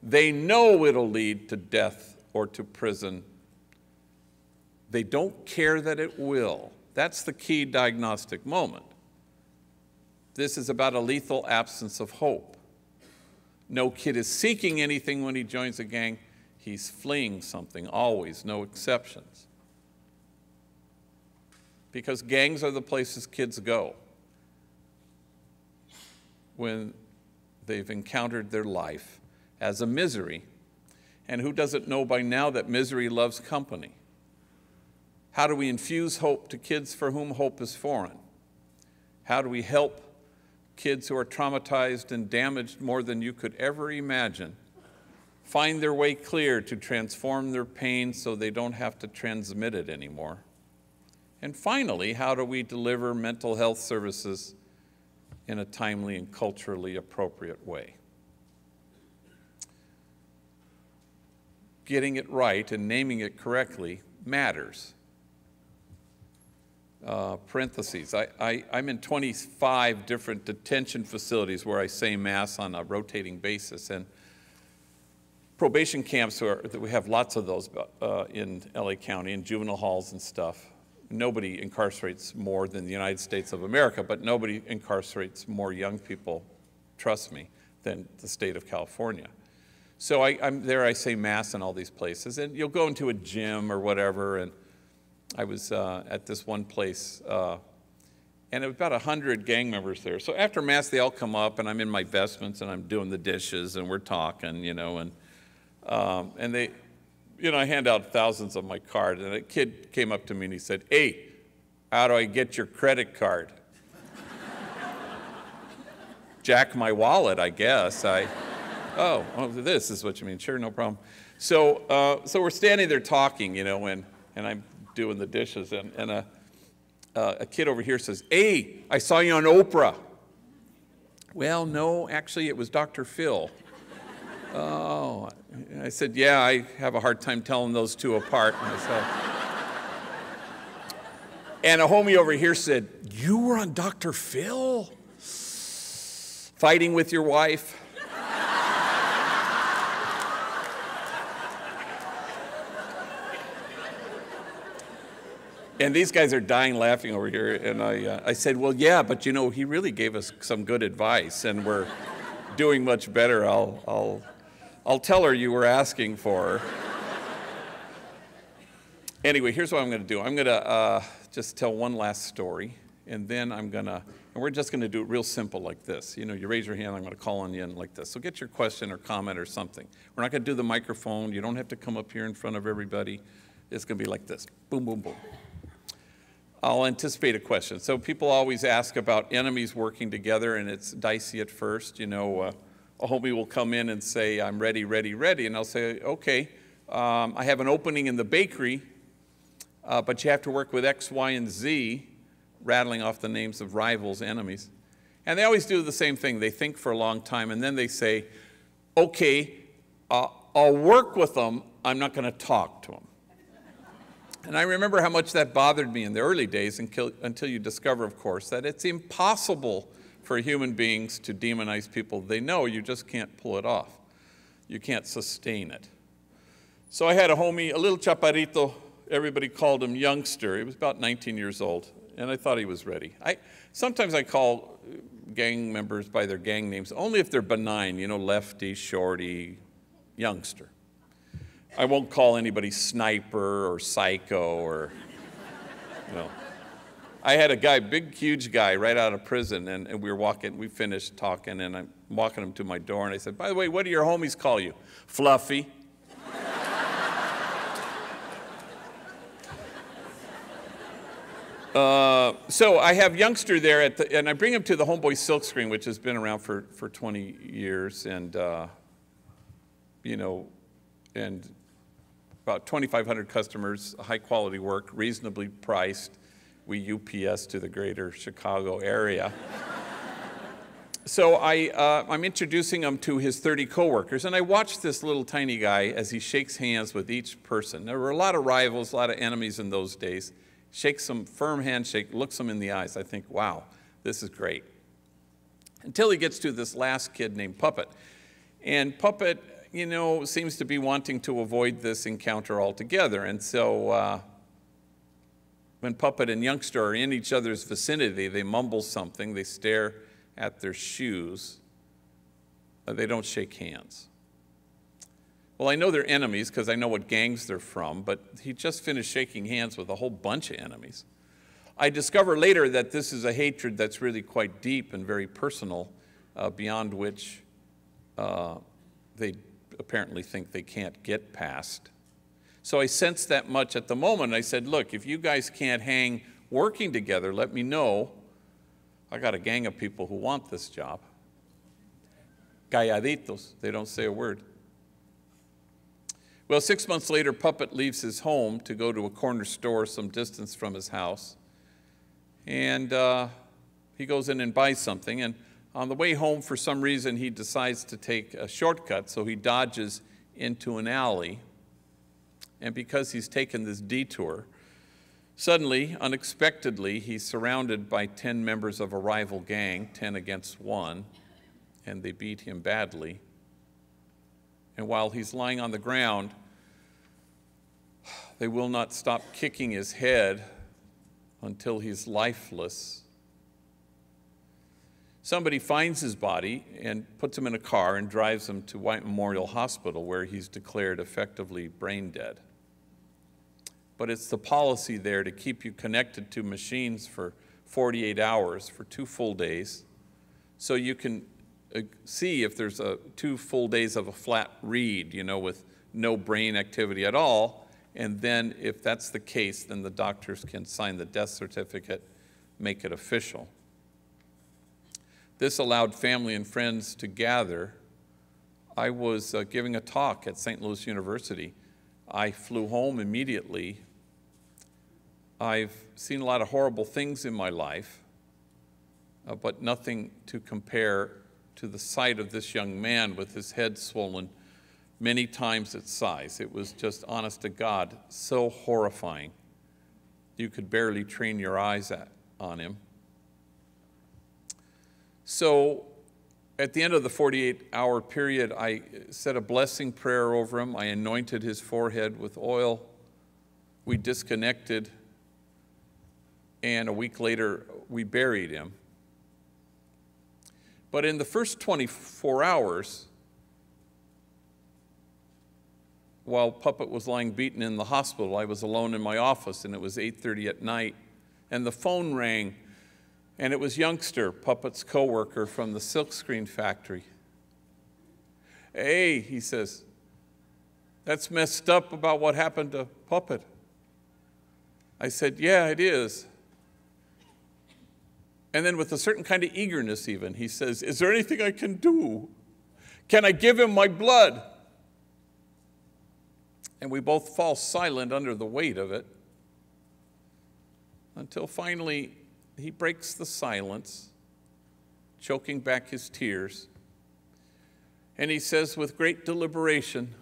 They know it'll lead to death or to prison. They don't care that it will. That's the key diagnostic moment. This is about a lethal absence of hope. No kid is seeking anything when he joins a gang. He's fleeing something, always, no exceptions. Because gangs are the places kids go when they've encountered their life as a misery. And who doesn't know by now that misery loves company? How do we infuse hope to kids for whom hope is foreign? How do we help kids who are traumatized and damaged more than you could ever imagine find their way clear to transform their pain so they don't have to transmit it anymore? And finally, how do we deliver mental health services in a timely and culturally appropriate way? Getting it right and naming it correctly matters uh, parentheses. I, I, I'm in 25 different detention facilities where I say Mass on a rotating basis. And probation camps, are, we have lots of those uh, in LA County, in juvenile halls and stuff. Nobody incarcerates more than the United States of America, but nobody incarcerates more young people, trust me, than the state of California. So I, am there, I say Mass in all these places. And you'll go into a gym or whatever, and I was uh, at this one place, uh, and about 100 gang members there. So after Mass, they all come up, and I'm in my vestments, and I'm doing the dishes, and we're talking, you know, and, um, and they, you know, I hand out thousands of my card, and a kid came up to me and he said, hey, how do I get your credit card? Jack my wallet, I guess. I, oh, this is what you mean. Sure, no problem. So, uh, so we're standing there talking, you know, and, and I'm doing the dishes, and, and a, uh, a kid over here says, Hey, I saw you on Oprah. Well, no, actually, it was Dr. Phil. oh, I said, Yeah, I have a hard time telling those two apart myself. and a homie over here said, You were on Dr. Phil? Fighting with your wife? And these guys are dying laughing over here. And I, uh, I said, Well, yeah, but you know, he really gave us some good advice, and we're doing much better. I'll, I'll, I'll tell her you were asking for anyway, here's what I'm going to do I'm going to uh, just tell one last story, and then I'm going to, and we're just going to do it real simple like this. You know, you raise your hand, I'm going to call on you in like this. So get your question or comment or something. We're not going to do the microphone. You don't have to come up here in front of everybody. It's going to be like this boom, boom, boom. I'll anticipate a question. So people always ask about enemies working together, and it's dicey at first. You know, uh, a homie will come in and say, I'm ready, ready, ready. And I'll say, okay, um, I have an opening in the bakery, uh, but you have to work with X, Y, and Z, rattling off the names of rivals, enemies. And they always do the same thing. They think for a long time and then they say, okay, uh, I'll work with them, I'm not going to talk to them. And I remember how much that bothered me in the early days until, until you discover, of course, that it's impossible for human beings to demonize people they know. You just can't pull it off. You can't sustain it. So I had a homie, a little chaparrito, everybody called him youngster. He was about 19 years old, and I thought he was ready. I, sometimes I call gang members by their gang names, only if they're benign, you know, lefty, shorty, youngster. I won't call anybody sniper or psycho or, you know. I had a guy, big, huge guy, right out of prison, and, and we were walking, we finished talking, and I'm walking him to my door, and I said, By the way, what do your homies call you? Fluffy. Uh, so I have youngster there, at the, and I bring him to the Homeboy Silkscreen, which has been around for, for 20 years, and uh, you know, and about 2,500 customers, high quality work, reasonably priced. We UPS to the greater Chicago area. so I, uh, I'm introducing him to his 30 coworkers, and I watch this little tiny guy as he shakes hands with each person. There were a lot of rivals, a lot of enemies in those days shakes them, firm handshake, looks them in the eyes. I think, wow, this is great. Until he gets to this last kid named Puppet. And Puppet, you know, seems to be wanting to avoid this encounter altogether. And so uh, when Puppet and Youngster are in each other's vicinity, they mumble something, they stare at their shoes, they don't shake hands. Well, I know they're enemies because I know what gangs they're from, but he just finished shaking hands with a whole bunch of enemies. I discover later that this is a hatred that's really quite deep and very personal, uh, beyond which uh, they apparently think they can't get past. So I sensed that much at the moment. I said, Look, if you guys can't hang working together, let me know. I got a gang of people who want this job. Calladitos, they don't say a word. Well, six months later, Puppet leaves his home to go to a corner store some distance from his house. And uh, he goes in and buys something. And on the way home, for some reason, he decides to take a shortcut, so he dodges into an alley. And because he's taken this detour, suddenly, unexpectedly, he's surrounded by 10 members of a rival gang, 10 against one, and they beat him badly. And while he's lying on the ground, they will not stop kicking his head until he's lifeless. Somebody finds his body and puts him in a car and drives him to White Memorial Hospital, where he's declared effectively brain dead. But it's the policy there to keep you connected to machines for 48 hours, for two full days, so you can uh, see if there's a two full days of a flat read, you know, with no brain activity at all, and then, if that's the case, then the doctors can sign the death certificate, make it official. This allowed family and friends to gather. I was uh, giving a talk at St. Louis University. I flew home immediately. I've seen a lot of horrible things in my life, uh, but nothing to compare to the sight of this young man with his head swollen many times its size. It was just, honest to God, so horrifying. You could barely train your eyes at, on him. So, at the end of the 48 hour period, I said a blessing prayer over him. I anointed his forehead with oil. We disconnected. And a week later, we buried him. But in the first 24 hours, while Puppet was lying beaten in the hospital, I was alone in my office and it was 8:30 at night and the phone rang and it was Youngster, Puppet's coworker from the silkscreen factory. Hey, he says, that's messed up about what happened to Puppet. I said, yeah, it is. And then with a certain kind of eagerness even, he says, is there anything I can do? Can I give him my blood? and we both fall silent under the weight of it until finally he breaks the silence, choking back his tears. And he says, with great deliberation,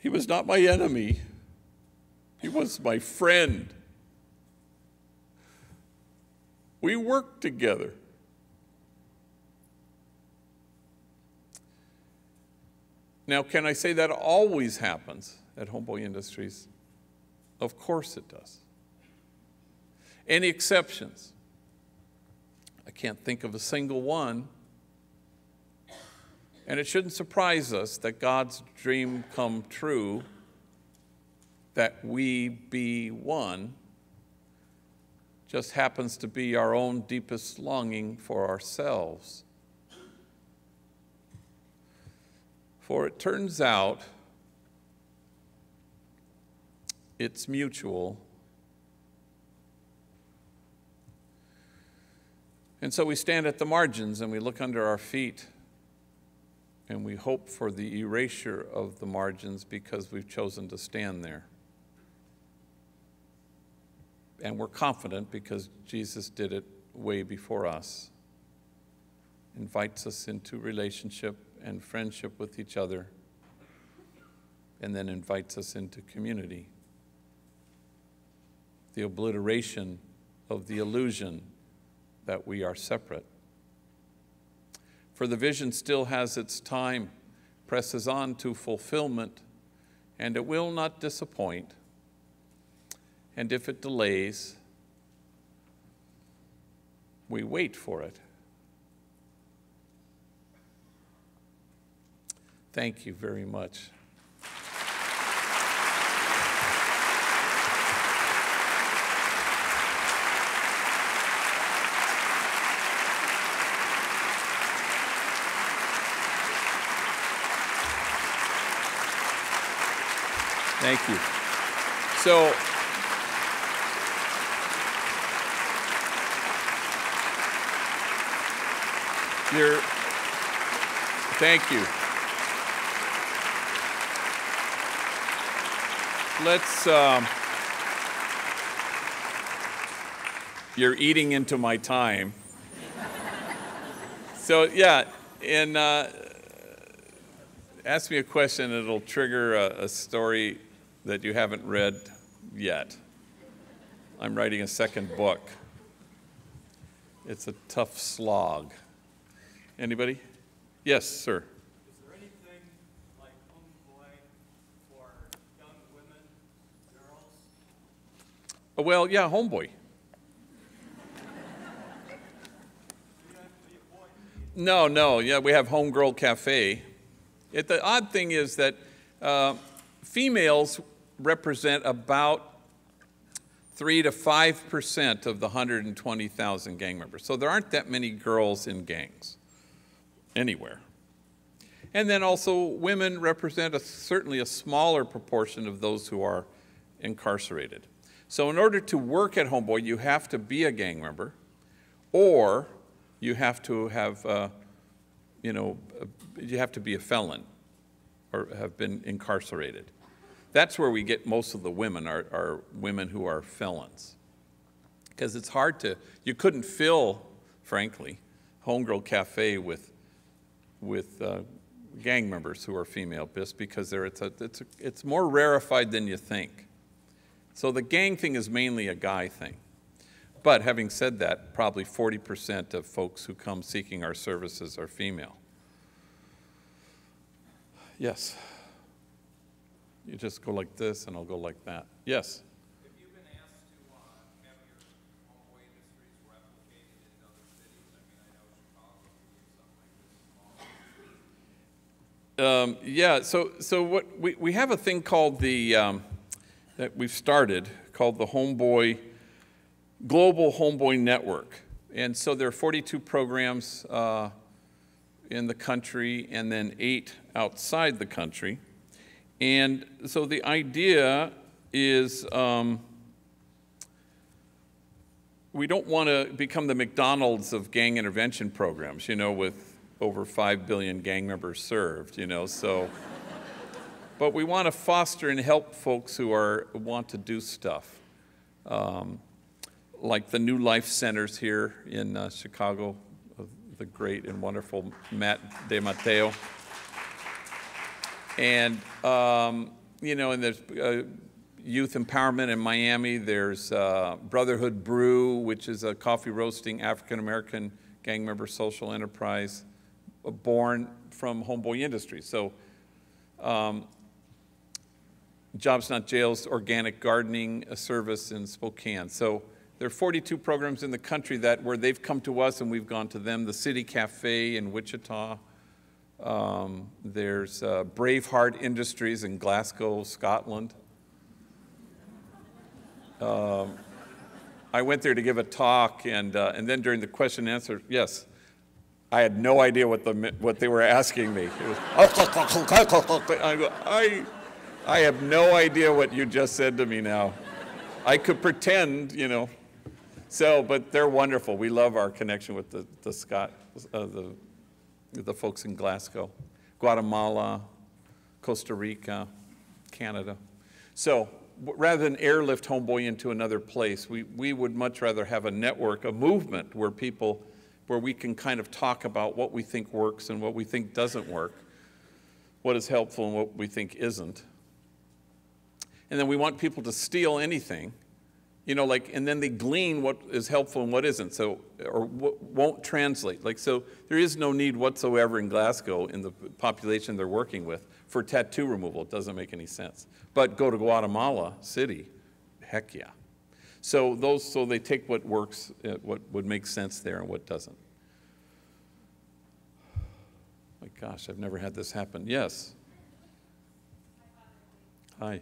He was not my enemy, He was my friend. We work together. Now, can I say that always happens at Homeboy Industries? Of course it does. Any exceptions? I can't think of a single one. And it shouldn't surprise us that God's dream come true, that we be one, just happens to be our own deepest longing for ourselves. For it turns out it's mutual. And so we stand at the margins and we look under our feet and we hope for the erasure of the margins because we've chosen to stand there. And we're confident because Jesus did it way before us, invites us into relationship and friendship with each other, and then invites us into community. The obliteration of the illusion that we are separate. For the vision still has its time, presses on to fulfillment, and it will not disappoint. And if it delays, we wait for it. Thank you very much. Thank you. So, you're, thank you. Let's, um, you're eating into my time. So, yeah, and uh, ask me a question, it'll trigger a, a story that you haven't read yet. I'm writing a second book. It's a tough slog. Anybody? Yes, sir. Well, yeah, homeboy. No, no, yeah, we have Homegirl Cafe. It, the odd thing is that uh, females represent about 3 to 5% of the 120,000 gang members. So there aren't that many girls in gangs anywhere. And then also, women represent a, certainly a smaller proportion of those who are incarcerated. So, in order to work at Homeboy, you have to be a gang member, or you have to have, uh, you know, you have to be a felon or have been incarcerated. That's where we get most of the women, are, are women who are felons. Because it's hard to, you couldn't fill, frankly, Homegirl Cafe with, with uh, gang members who are female, just because it's, a, it's, a, it's more rarefied than you think. So the gang thing is mainly a guy thing. But having said that, probably 40% of folks who come seeking our services are female. Yes. You just go like this and I'll go like that. Yes. Um, yeah, so, so what we, we have a thing called the um, that we've started called the Homeboy Global Homeboy Network. And so there are 42 programs uh, in the country and then eight outside the country. And so the idea is um, we don't want to become the McDonald's of gang intervention programs, you know, with over 5 billion gang members served, you know, so. But we want to foster and help folks who are, want to do stuff. Um, like the New Life Centers here in uh, Chicago, the great and wonderful Matt DeMatteo. And, um, you know, and there's uh, youth empowerment in Miami. There's uh, Brotherhood Brew, which is a coffee roasting African American gang member social enterprise uh, born from Homeboy Industries. So, um, Jobs Not Jails organic gardening service in Spokane. So, there are 42 programs in the country that where they've come to us and we've gone to them. The City Cafe in Wichita. Um, there's uh, Braveheart Industries in Glasgow, Scotland. Um, I went there to give a talk, and, uh, and then during the question and answer, yes, I had no idea what, the, what they were asking me. Was, I, go, I, I have no idea what you just said to me now. I could pretend, you know, so, but they're wonderful. We love our connection with the, the Scott, uh, the, the folks in Glasgow, Guatemala, Costa Rica, Canada. So rather than airlift Homeboy into another place, we, we would much rather have a network, a movement where people, where we can kind of talk about what we think works and what we think doesn't work, what is helpful and what we think isn't. And then we want people to steal anything you know, like, and then they glean what is helpful and what isn't, so, or won't translate. Like, so there is no need whatsoever in Glasgow, in the population they're working with, for tattoo removal. It doesn't make any sense. But go to Guatemala City, heck yeah. So those, so they take what works, uh, what would make sense there and what doesn't. My gosh, I've never had this happen. Yes. Hi.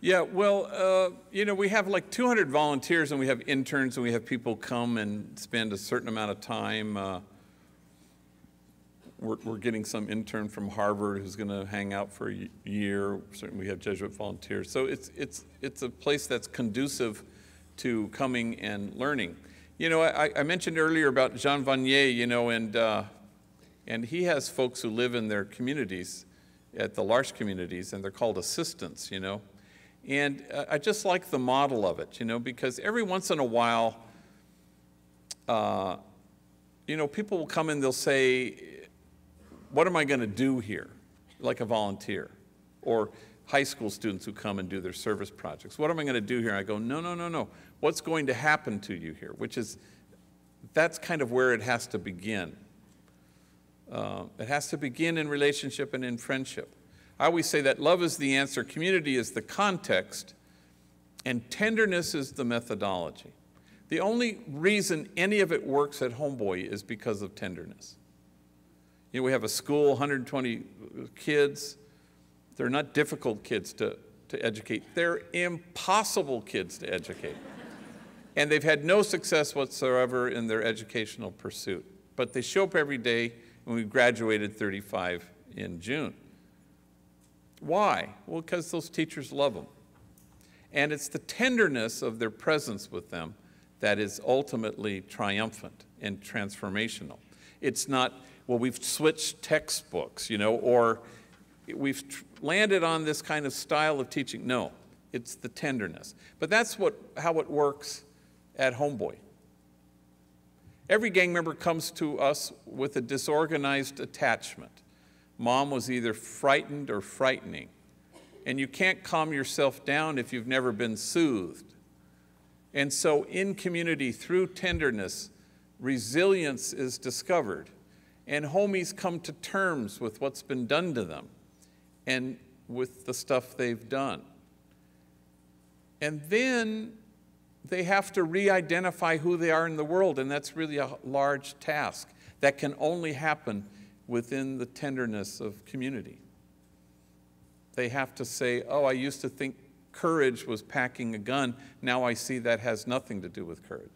Yeah, well, uh, you know, we have like 200 volunteers and we have interns and we have people come and spend a certain amount of time. Uh, we're, we're, getting some intern from Harvard who's going to hang out for a year. Certainly, we have Jesuit volunteers. So it's, it's, it's a place that's conducive to coming and learning. You know, I, I mentioned earlier about Jean Vanier, you know, and, uh, and he has folks who live in their communities, at the L'Arche communities, and they're called assistants, you know. And uh, I just like the model of it, you know, because every once in a while, uh, you know, people will come and they'll say, What am I going to do here? Like a volunteer. Or high school students who come and do their service projects. What am I going to do here? I go, No, no, no, no. What's going to happen to you here? Which is, that's kind of where it has to begin. Uh, it has to begin in relationship and in friendship. I always say that love is the answer, community is the context, and tenderness is the methodology. The only reason any of it works at Homeboy is because of tenderness. You know, we have a school, 120 kids. They're not difficult kids to, to educate. They're impossible kids to educate. and they've had no success whatsoever in their educational pursuit. But they show up every day, and we graduated 35 in June. Why? Well, because those teachers love them. And it's the tenderness of their presence with them that is ultimately triumphant and transformational. It's not, well, we've switched textbooks, you know, or we've landed on this kind of style of teaching. No, it's the tenderness. But that's what, how it works at Homeboy. Every gang member comes to us with a disorganized attachment mom was either frightened or frightening. And you can't calm yourself down if you've never been soothed. And so, in community, through tenderness, resilience is discovered. And homies come to terms with what's been done to them and with the stuff they've done. And then they have to re identify who they are in the world, and that's really a large task that can only happen within the tenderness of community. They have to say, Oh, I used to think courage was packing a gun, now I see that has nothing to do with courage.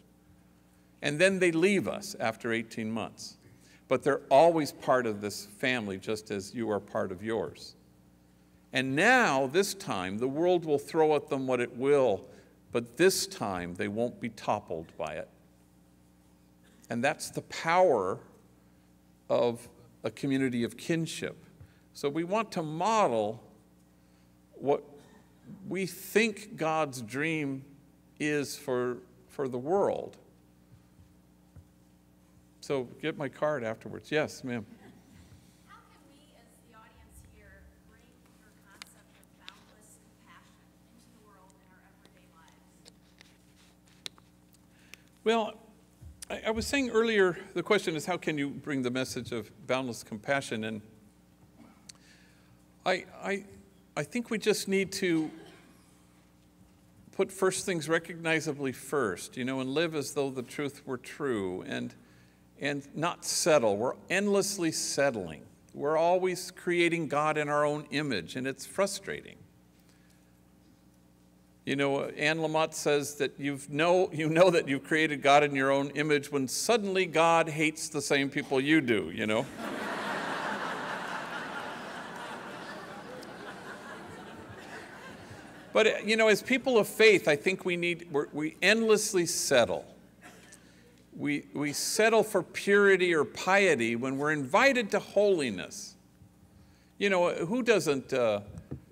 And then they leave us after 18 months. But they're always part of this family, just as you are part of yours. And now, this time, the world will throw at them what it will, but this time they won't be toppled by it. And that's the power of a community of kinship. So we want to model what we think God's dream is for, for the world. So get my card afterwards. Yes, ma'am. How can we, as the audience here, bring your concept of boundless compassion into the world in our everyday lives? Well, I, I was saying earlier, the question is how can you bring the message of boundless compassion? And I, I, I think we just need to put first things recognizably first, you know, and live as though the truth were true. And and not settle. We're endlessly settling. We're always creating God in our own image, and it's frustrating. You know, Anne Lamott says that you've know, you know that you've created God in your own image when suddenly God hates the same people you do, you know? but, you know, as people of faith, I think we need, we endlessly settle we, we settle for purity or piety when we're invited to holiness. You know, who doesn't? Uh,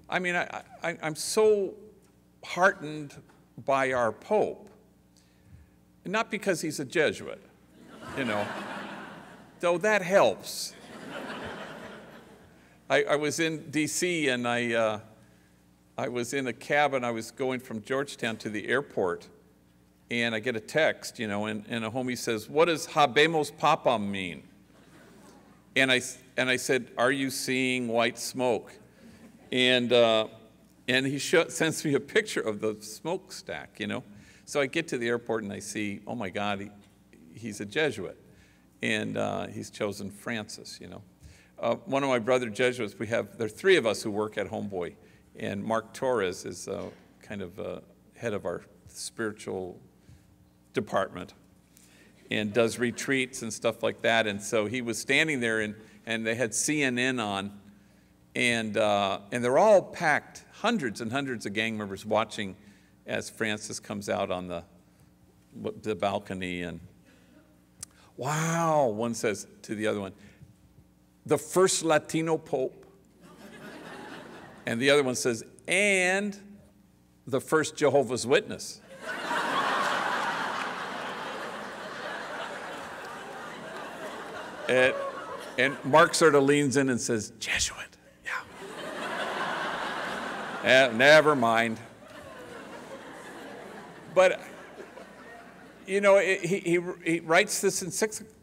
I mean, I, I, I'm so heartened by our Pope, not because he's a Jesuit, you know, though that helps. I, I was in D.C. and I, uh, I was in a cab and I was going from Georgetown to the airport and I get a text, you know, and, and a homie says, What does Habemus Papam mean? And I, and I said, Are you seeing white smoke? And, uh, and he show, sends me a picture of the smokestack, you know. So I get to the airport and I see, oh my God, he, he's a Jesuit. And uh, he's chosen Francis, you know. Uh, one of my brother Jesuits, we have, there are three of us who work at Homeboy. And Mark Torres is uh, kind of uh, head of our spiritual department and does retreats and stuff like that. And so he was standing there, and, and they had CNN on, and, uh, and they're all packed, hundreds and hundreds of gang members watching as Francis comes out on the, the balcony. And wow, one says to the other one, the first Latino pope. and the other one says, and the first Jehovah's Witness. And, and Mark sort of leans in and says, Jesuit. Eh, never mind. But, you know, he, he, he writes this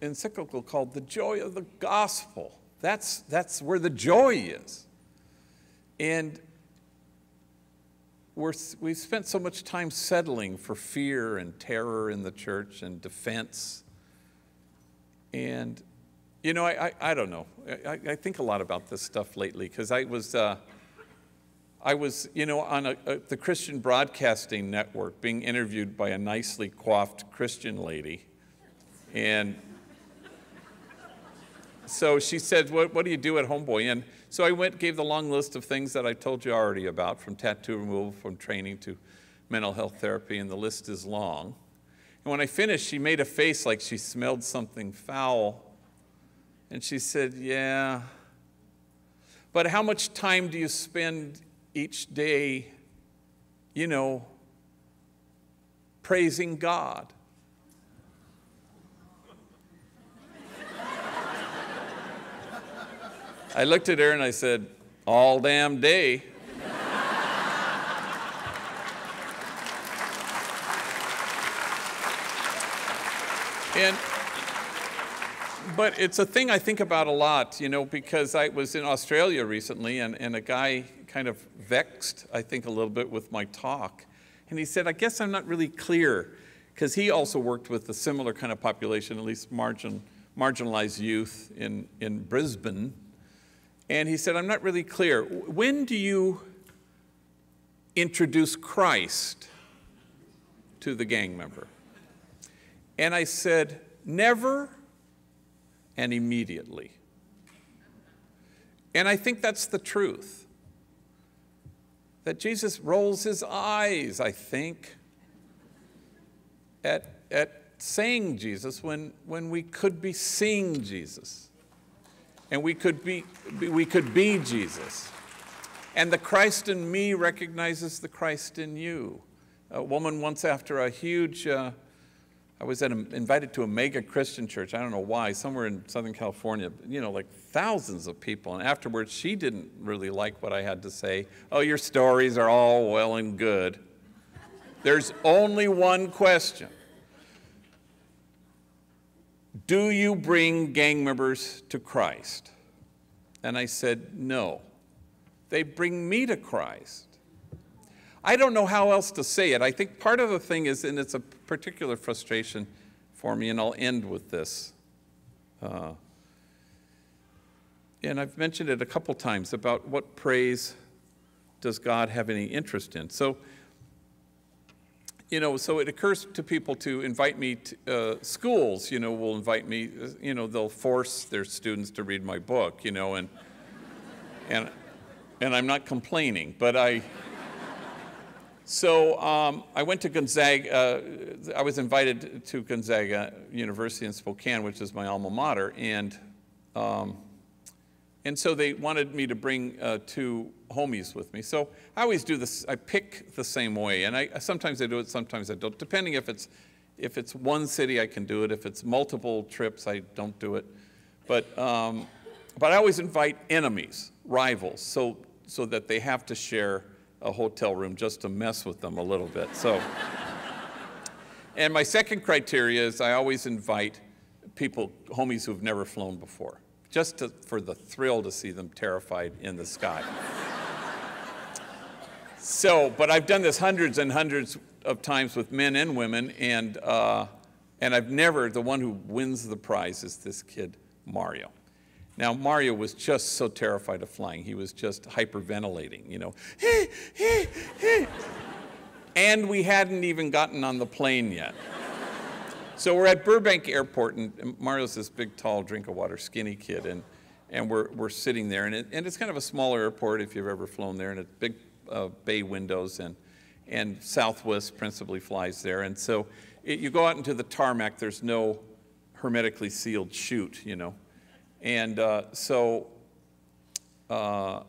encyclical called The Joy of the Gospel. That's, that's where the joy is. And we're, we've spent so much time settling for fear and terror in the church and defense. And you know, I, I, I don't know. I, I, think a lot about this stuff lately because I was, uh, I was, you know, on a, a, the Christian Broadcasting Network being interviewed by a nicely coiffed Christian lady. And so she said, what, what do you do at Homeboy? And so I went, gave the long list of things that I told you already about, from tattoo removal, from training to mental health therapy, and the list is long. And when I finished, she made a face like she smelled something foul and she said, Yeah. But how much time do you spend each day, you know, praising God? I looked at her and I said, All damn day. and but it's a thing I think about a lot, you know, because I was in Australia recently and, and a guy kind of vexed, I think, a little bit with my talk. And he said, I guess I'm not really clear, because he also worked with a similar kind of population, at least margin, marginalized youth in, in Brisbane. And he said, I'm not really clear. When do you introduce Christ to the gang member? And I said, never and immediately. And I think that's the truth. That Jesus rolls his eyes, I think, at, at saying Jesus when, when we could be seeing Jesus. And we could be, we could be Jesus. And the Christ in me recognizes the Christ in you. A woman once after a huge uh, I was a, invited to a mega Christian church, I don't know why, somewhere in Southern California, you know, like thousands of people. And afterwards, she didn't really like what I had to say. Oh, your stories are all well and good. There's only one question Do you bring gang members to Christ? And I said, No. They bring me to Christ. I don't know how else to say it. I think part of the thing is, and it's a particular frustration for me, and I'll end with this. Uh, and I've mentioned it a couple times about what praise does God have any interest in. So, you know, so it occurs to people to invite me to, uh, schools, you know, will invite me, you know, they'll force their students to read my book, you know, and, and, and I'm not complaining, but I, so um, I went to Gonzaga, uh, I was invited to Gonzaga University in Spokane, which is my alma mater, and, um, and so they wanted me to bring uh, two homies with me. So I always do this, I pick the same way, and I, sometimes I do it, sometimes I don't, depending if it's, if it's one city, I can do it. If it's multiple trips, I don't do it. But, um, but I always invite enemies, rivals, so, so that they have to share a hotel room just to mess with them a little bit. So, and my second criteria is I always invite people, homies who've never flown before, just to, for the thrill to see them terrified in the sky. so, but I've done this hundreds and hundreds of times with men and women, and, uh, and I've never, the one who wins the prize is this kid, Mario. Now, Mario was just so terrified of flying. He was just hyperventilating, you know. and we hadn't even gotten on the plane yet. So we're at Burbank Airport, and Mario's this big, tall, drink of water, skinny kid, and, and we're, we're sitting there. And, it, and it's kind of a smaller airport if you've ever flown there, and it's big uh, bay windows, and, and Southwest principally flies there. And so it, you go out into the tarmac, there's no hermetically sealed chute, you know. And uh, so uh,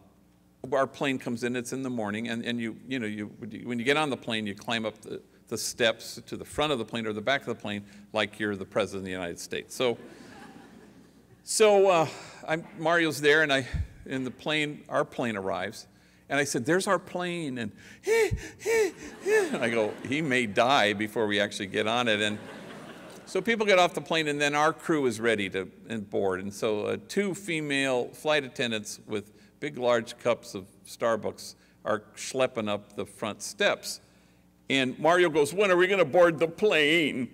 our plane comes in, it's in the morning, and, and you, you know, you, when you get on the plane, you climb up the, the steps to the front of the plane or the back of the plane like you're the President of the United States. So, so uh, I'm, Mario's there, and I, in the plane, our plane arrives, and I said, there's our plane, and, he and I go, he may die before we actually get on it. And so people get off the plane, and then our crew is ready to board. And so uh, two female flight attendants with big, large cups of Starbucks are schlepping up the front steps. And Mario goes, when are we going to board the plane?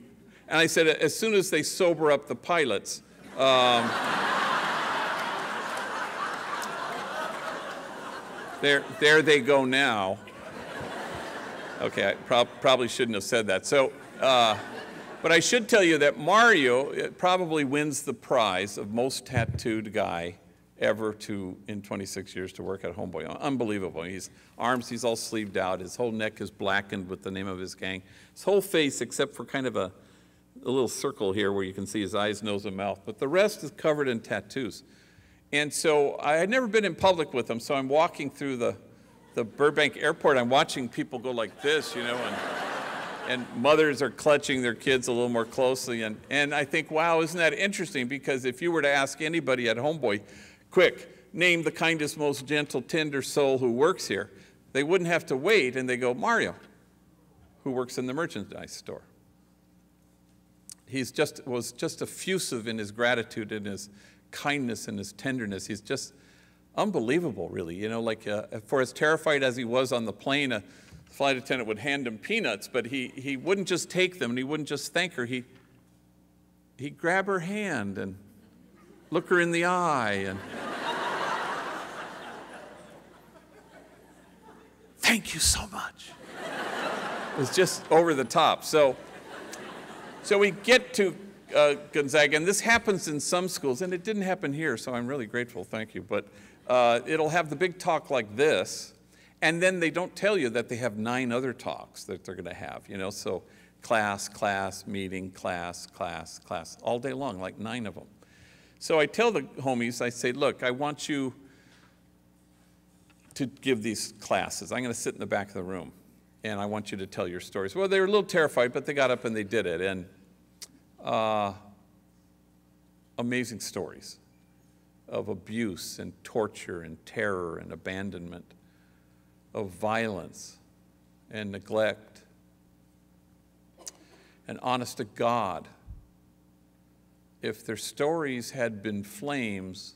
And I said, as soon as they sober up the pilots. Um, there, there they go now. Okay, I prob probably shouldn't have said that. So, uh, but I should tell you that Mario probably wins the prize of most tattooed guy ever to, in 26 years, to work at Homeboy. Unbelievable. His arms, he's all sleeved out. His whole neck is blackened with the name of his gang. His whole face, except for kind of a, a little circle here where you can see his eyes, nose, and mouth. But the rest is covered in tattoos. And so I had never been in public with him, so I'm walking through the, the Burbank airport. I'm watching people go like this, you know, and and mothers are clutching their kids a little more closely. And, and I think, wow, isn't that interesting? Because if you were to ask anybody at Homeboy, quick, name the kindest, most gentle, tender soul who works here, they wouldn't have to wait and they go, Mario, who works in the merchandise store. He's just, was just effusive in his gratitude and his kindness and his tenderness. He's just unbelievable, really. You know, like uh, for as terrified as he was on the plane, uh, flight attendant would hand him peanuts, but he, he wouldn't just take them and he wouldn't just thank her. He, he'd grab her hand and look her in the eye and thank you so much. It was just over the top. So, so we get to uh, Gonzaga, and this happens in some schools, and it didn't happen here, so I'm really grateful, thank you. But uh, it'll have the big talk like this, and then they don't tell you that they have nine other talks that they're going to have, you know, so class, class, meeting, class, class, class, all day long, like nine of them. So I tell the homies, I say, look, I want you to give these classes. I'm going to sit in the back of the room, and I want you to tell your stories. Well, they were a little terrified, but they got up and they did it, and uh, amazing stories of abuse and torture and terror and abandonment, of violence and neglect. And honest to God, if their stories had been flames,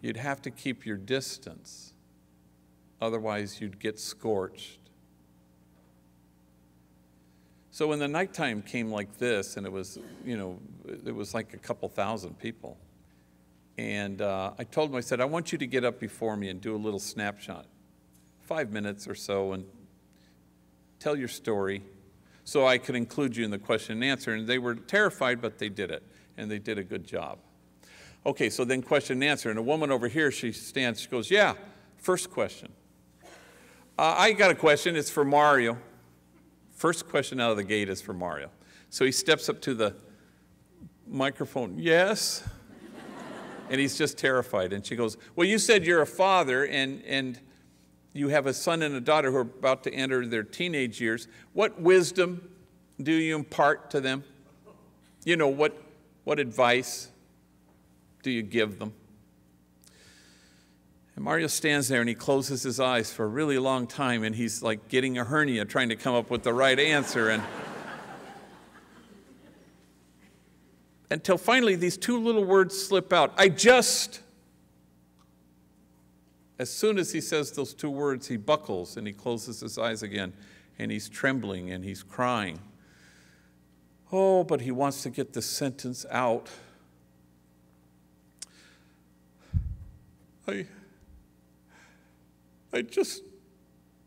you'd have to keep your distance. Otherwise, you'd get scorched. So when the nighttime came like this, and it was, you know, it was like a couple thousand people. And uh, I told him, I said, I want you to get up before me and do a little snapshot, five minutes or so, and tell your story so I could include you in the question and answer. And they were terrified, but they did it, and they did a good job. Okay, so then question and answer. And a woman over here, she stands, she goes, Yeah, first question. Uh, I got a question, it's for Mario. First question out of the gate is for Mario. So he steps up to the microphone, Yes? And he's just terrified. And she goes, Well, you said you're a father and, and you have a son and a daughter who are about to enter their teenage years. What wisdom do you impart to them? You know, what, what advice do you give them? And Mario stands there and he closes his eyes for a really long time and he's like getting a hernia trying to come up with the right answer. And until finally these two little words slip out I just. As soon as he says those two words, he buckles and he closes his eyes again and he's trembling and he's crying. Oh, but he wants to get the sentence out. I, I just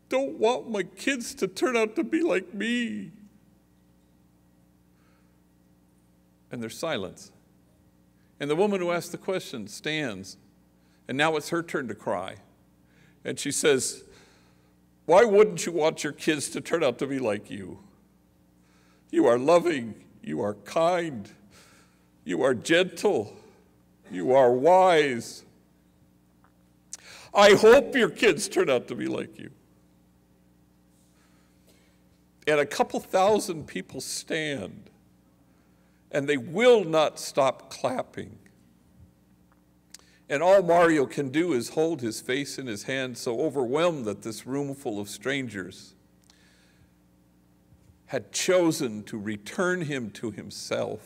don't want my kids to turn out to be like me. And there's silence. And the woman who asked the question stands. And now it's her turn to cry. And she says, Why wouldn't you want your kids to turn out to be like you? You are loving, you are kind, you are gentle, you are wise. I hope your kids turn out to be like you. And a couple thousand people stand and they will not stop clapping. And all Mario can do is hold his face in his hands, so overwhelmed that this room full of strangers had chosen to return him to himself.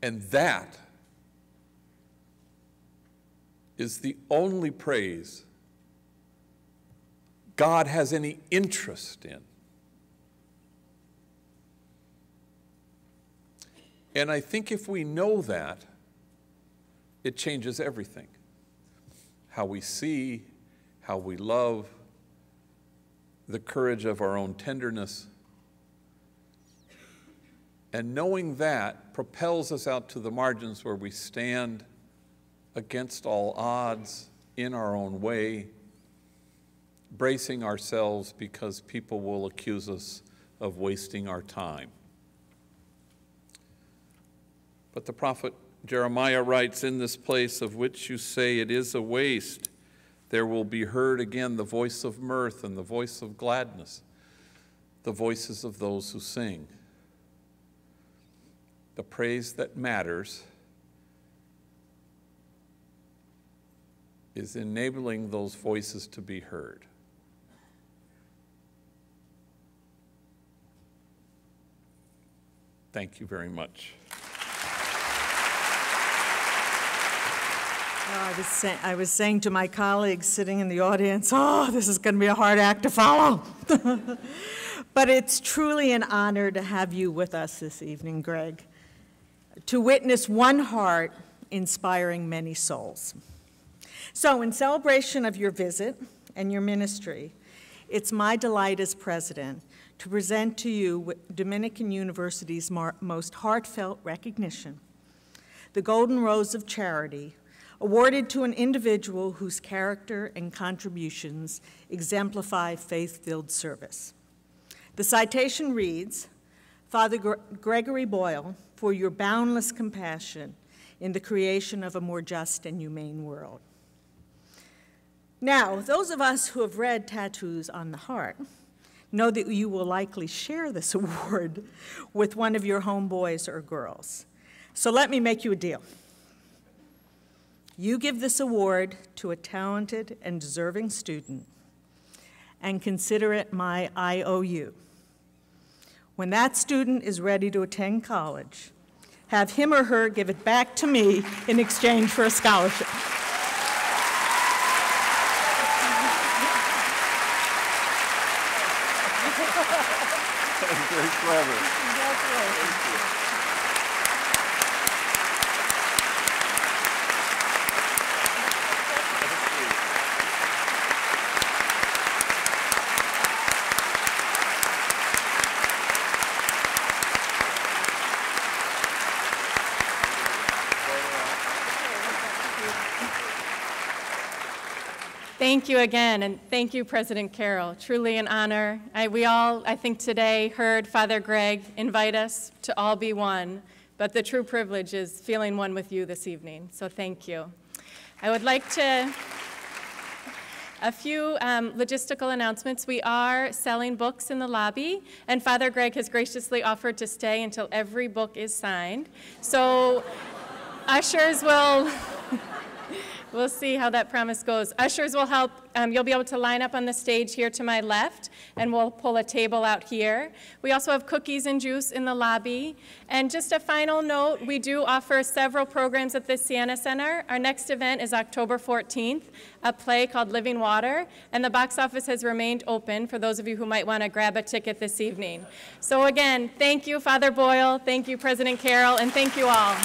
And that is the only praise God has any interest in. And I think if we know that, it changes everything. How we see, how we love, the courage of our own tenderness. And knowing that propels us out to the margins where we stand against all odds in our own way, bracing ourselves because people will accuse us of wasting our time. But the prophet Jeremiah writes, In this place of which you say it is a waste, there will be heard again the voice of mirth and the voice of gladness, the voices of those who sing. The praise that matters is enabling those voices to be heard. Thank you very much. I was saying, I was saying to my colleagues sitting in the audience, oh, this is going to be a hard act to follow. but it's truly an honor to have you with us this evening, Greg, to witness one heart inspiring many souls. So, in celebration of your visit and your ministry, it's my delight as president to present to you Dominican University's most heartfelt recognition, the Golden Rose of Charity, awarded to an individual whose character and contributions exemplify faith-filled service. The citation reads, Father Gre Gregory Boyle, for your boundless compassion in the creation of a more just and humane world. Now, those of us who have read Tattoos on the Heart know that you will likely share this award with one of your homeboys or girls. So let me make you a deal. You give this award to a talented and deserving student and consider it my IOU. When that student is ready to attend college, have him or her give it back to me in exchange for a scholarship. Very clever. Thank you again, and thank you, President Carroll. Truly an honor. I, we all, I think, today heard Father Greg invite us to all be one, but the true privilege is feeling one with you this evening, so thank you. I would like to, a few um, logistical announcements. We are selling books in the lobby, and Father Greg has graciously offered to stay until every book is signed. So ushers will We'll see how that promise goes. Ushers will help. Um, you'll be able to line up on the stage here to my left, and we'll pull a table out here. We also have cookies and juice in the lobby. And just a final note, we do offer several programs at the Siena Center. Our next event is October 14th, a play called Living Water, and the box office has remained open for those of you who might want to grab a ticket this evening. So again, thank you, Father Boyle, thank you, President Carroll, and thank you all.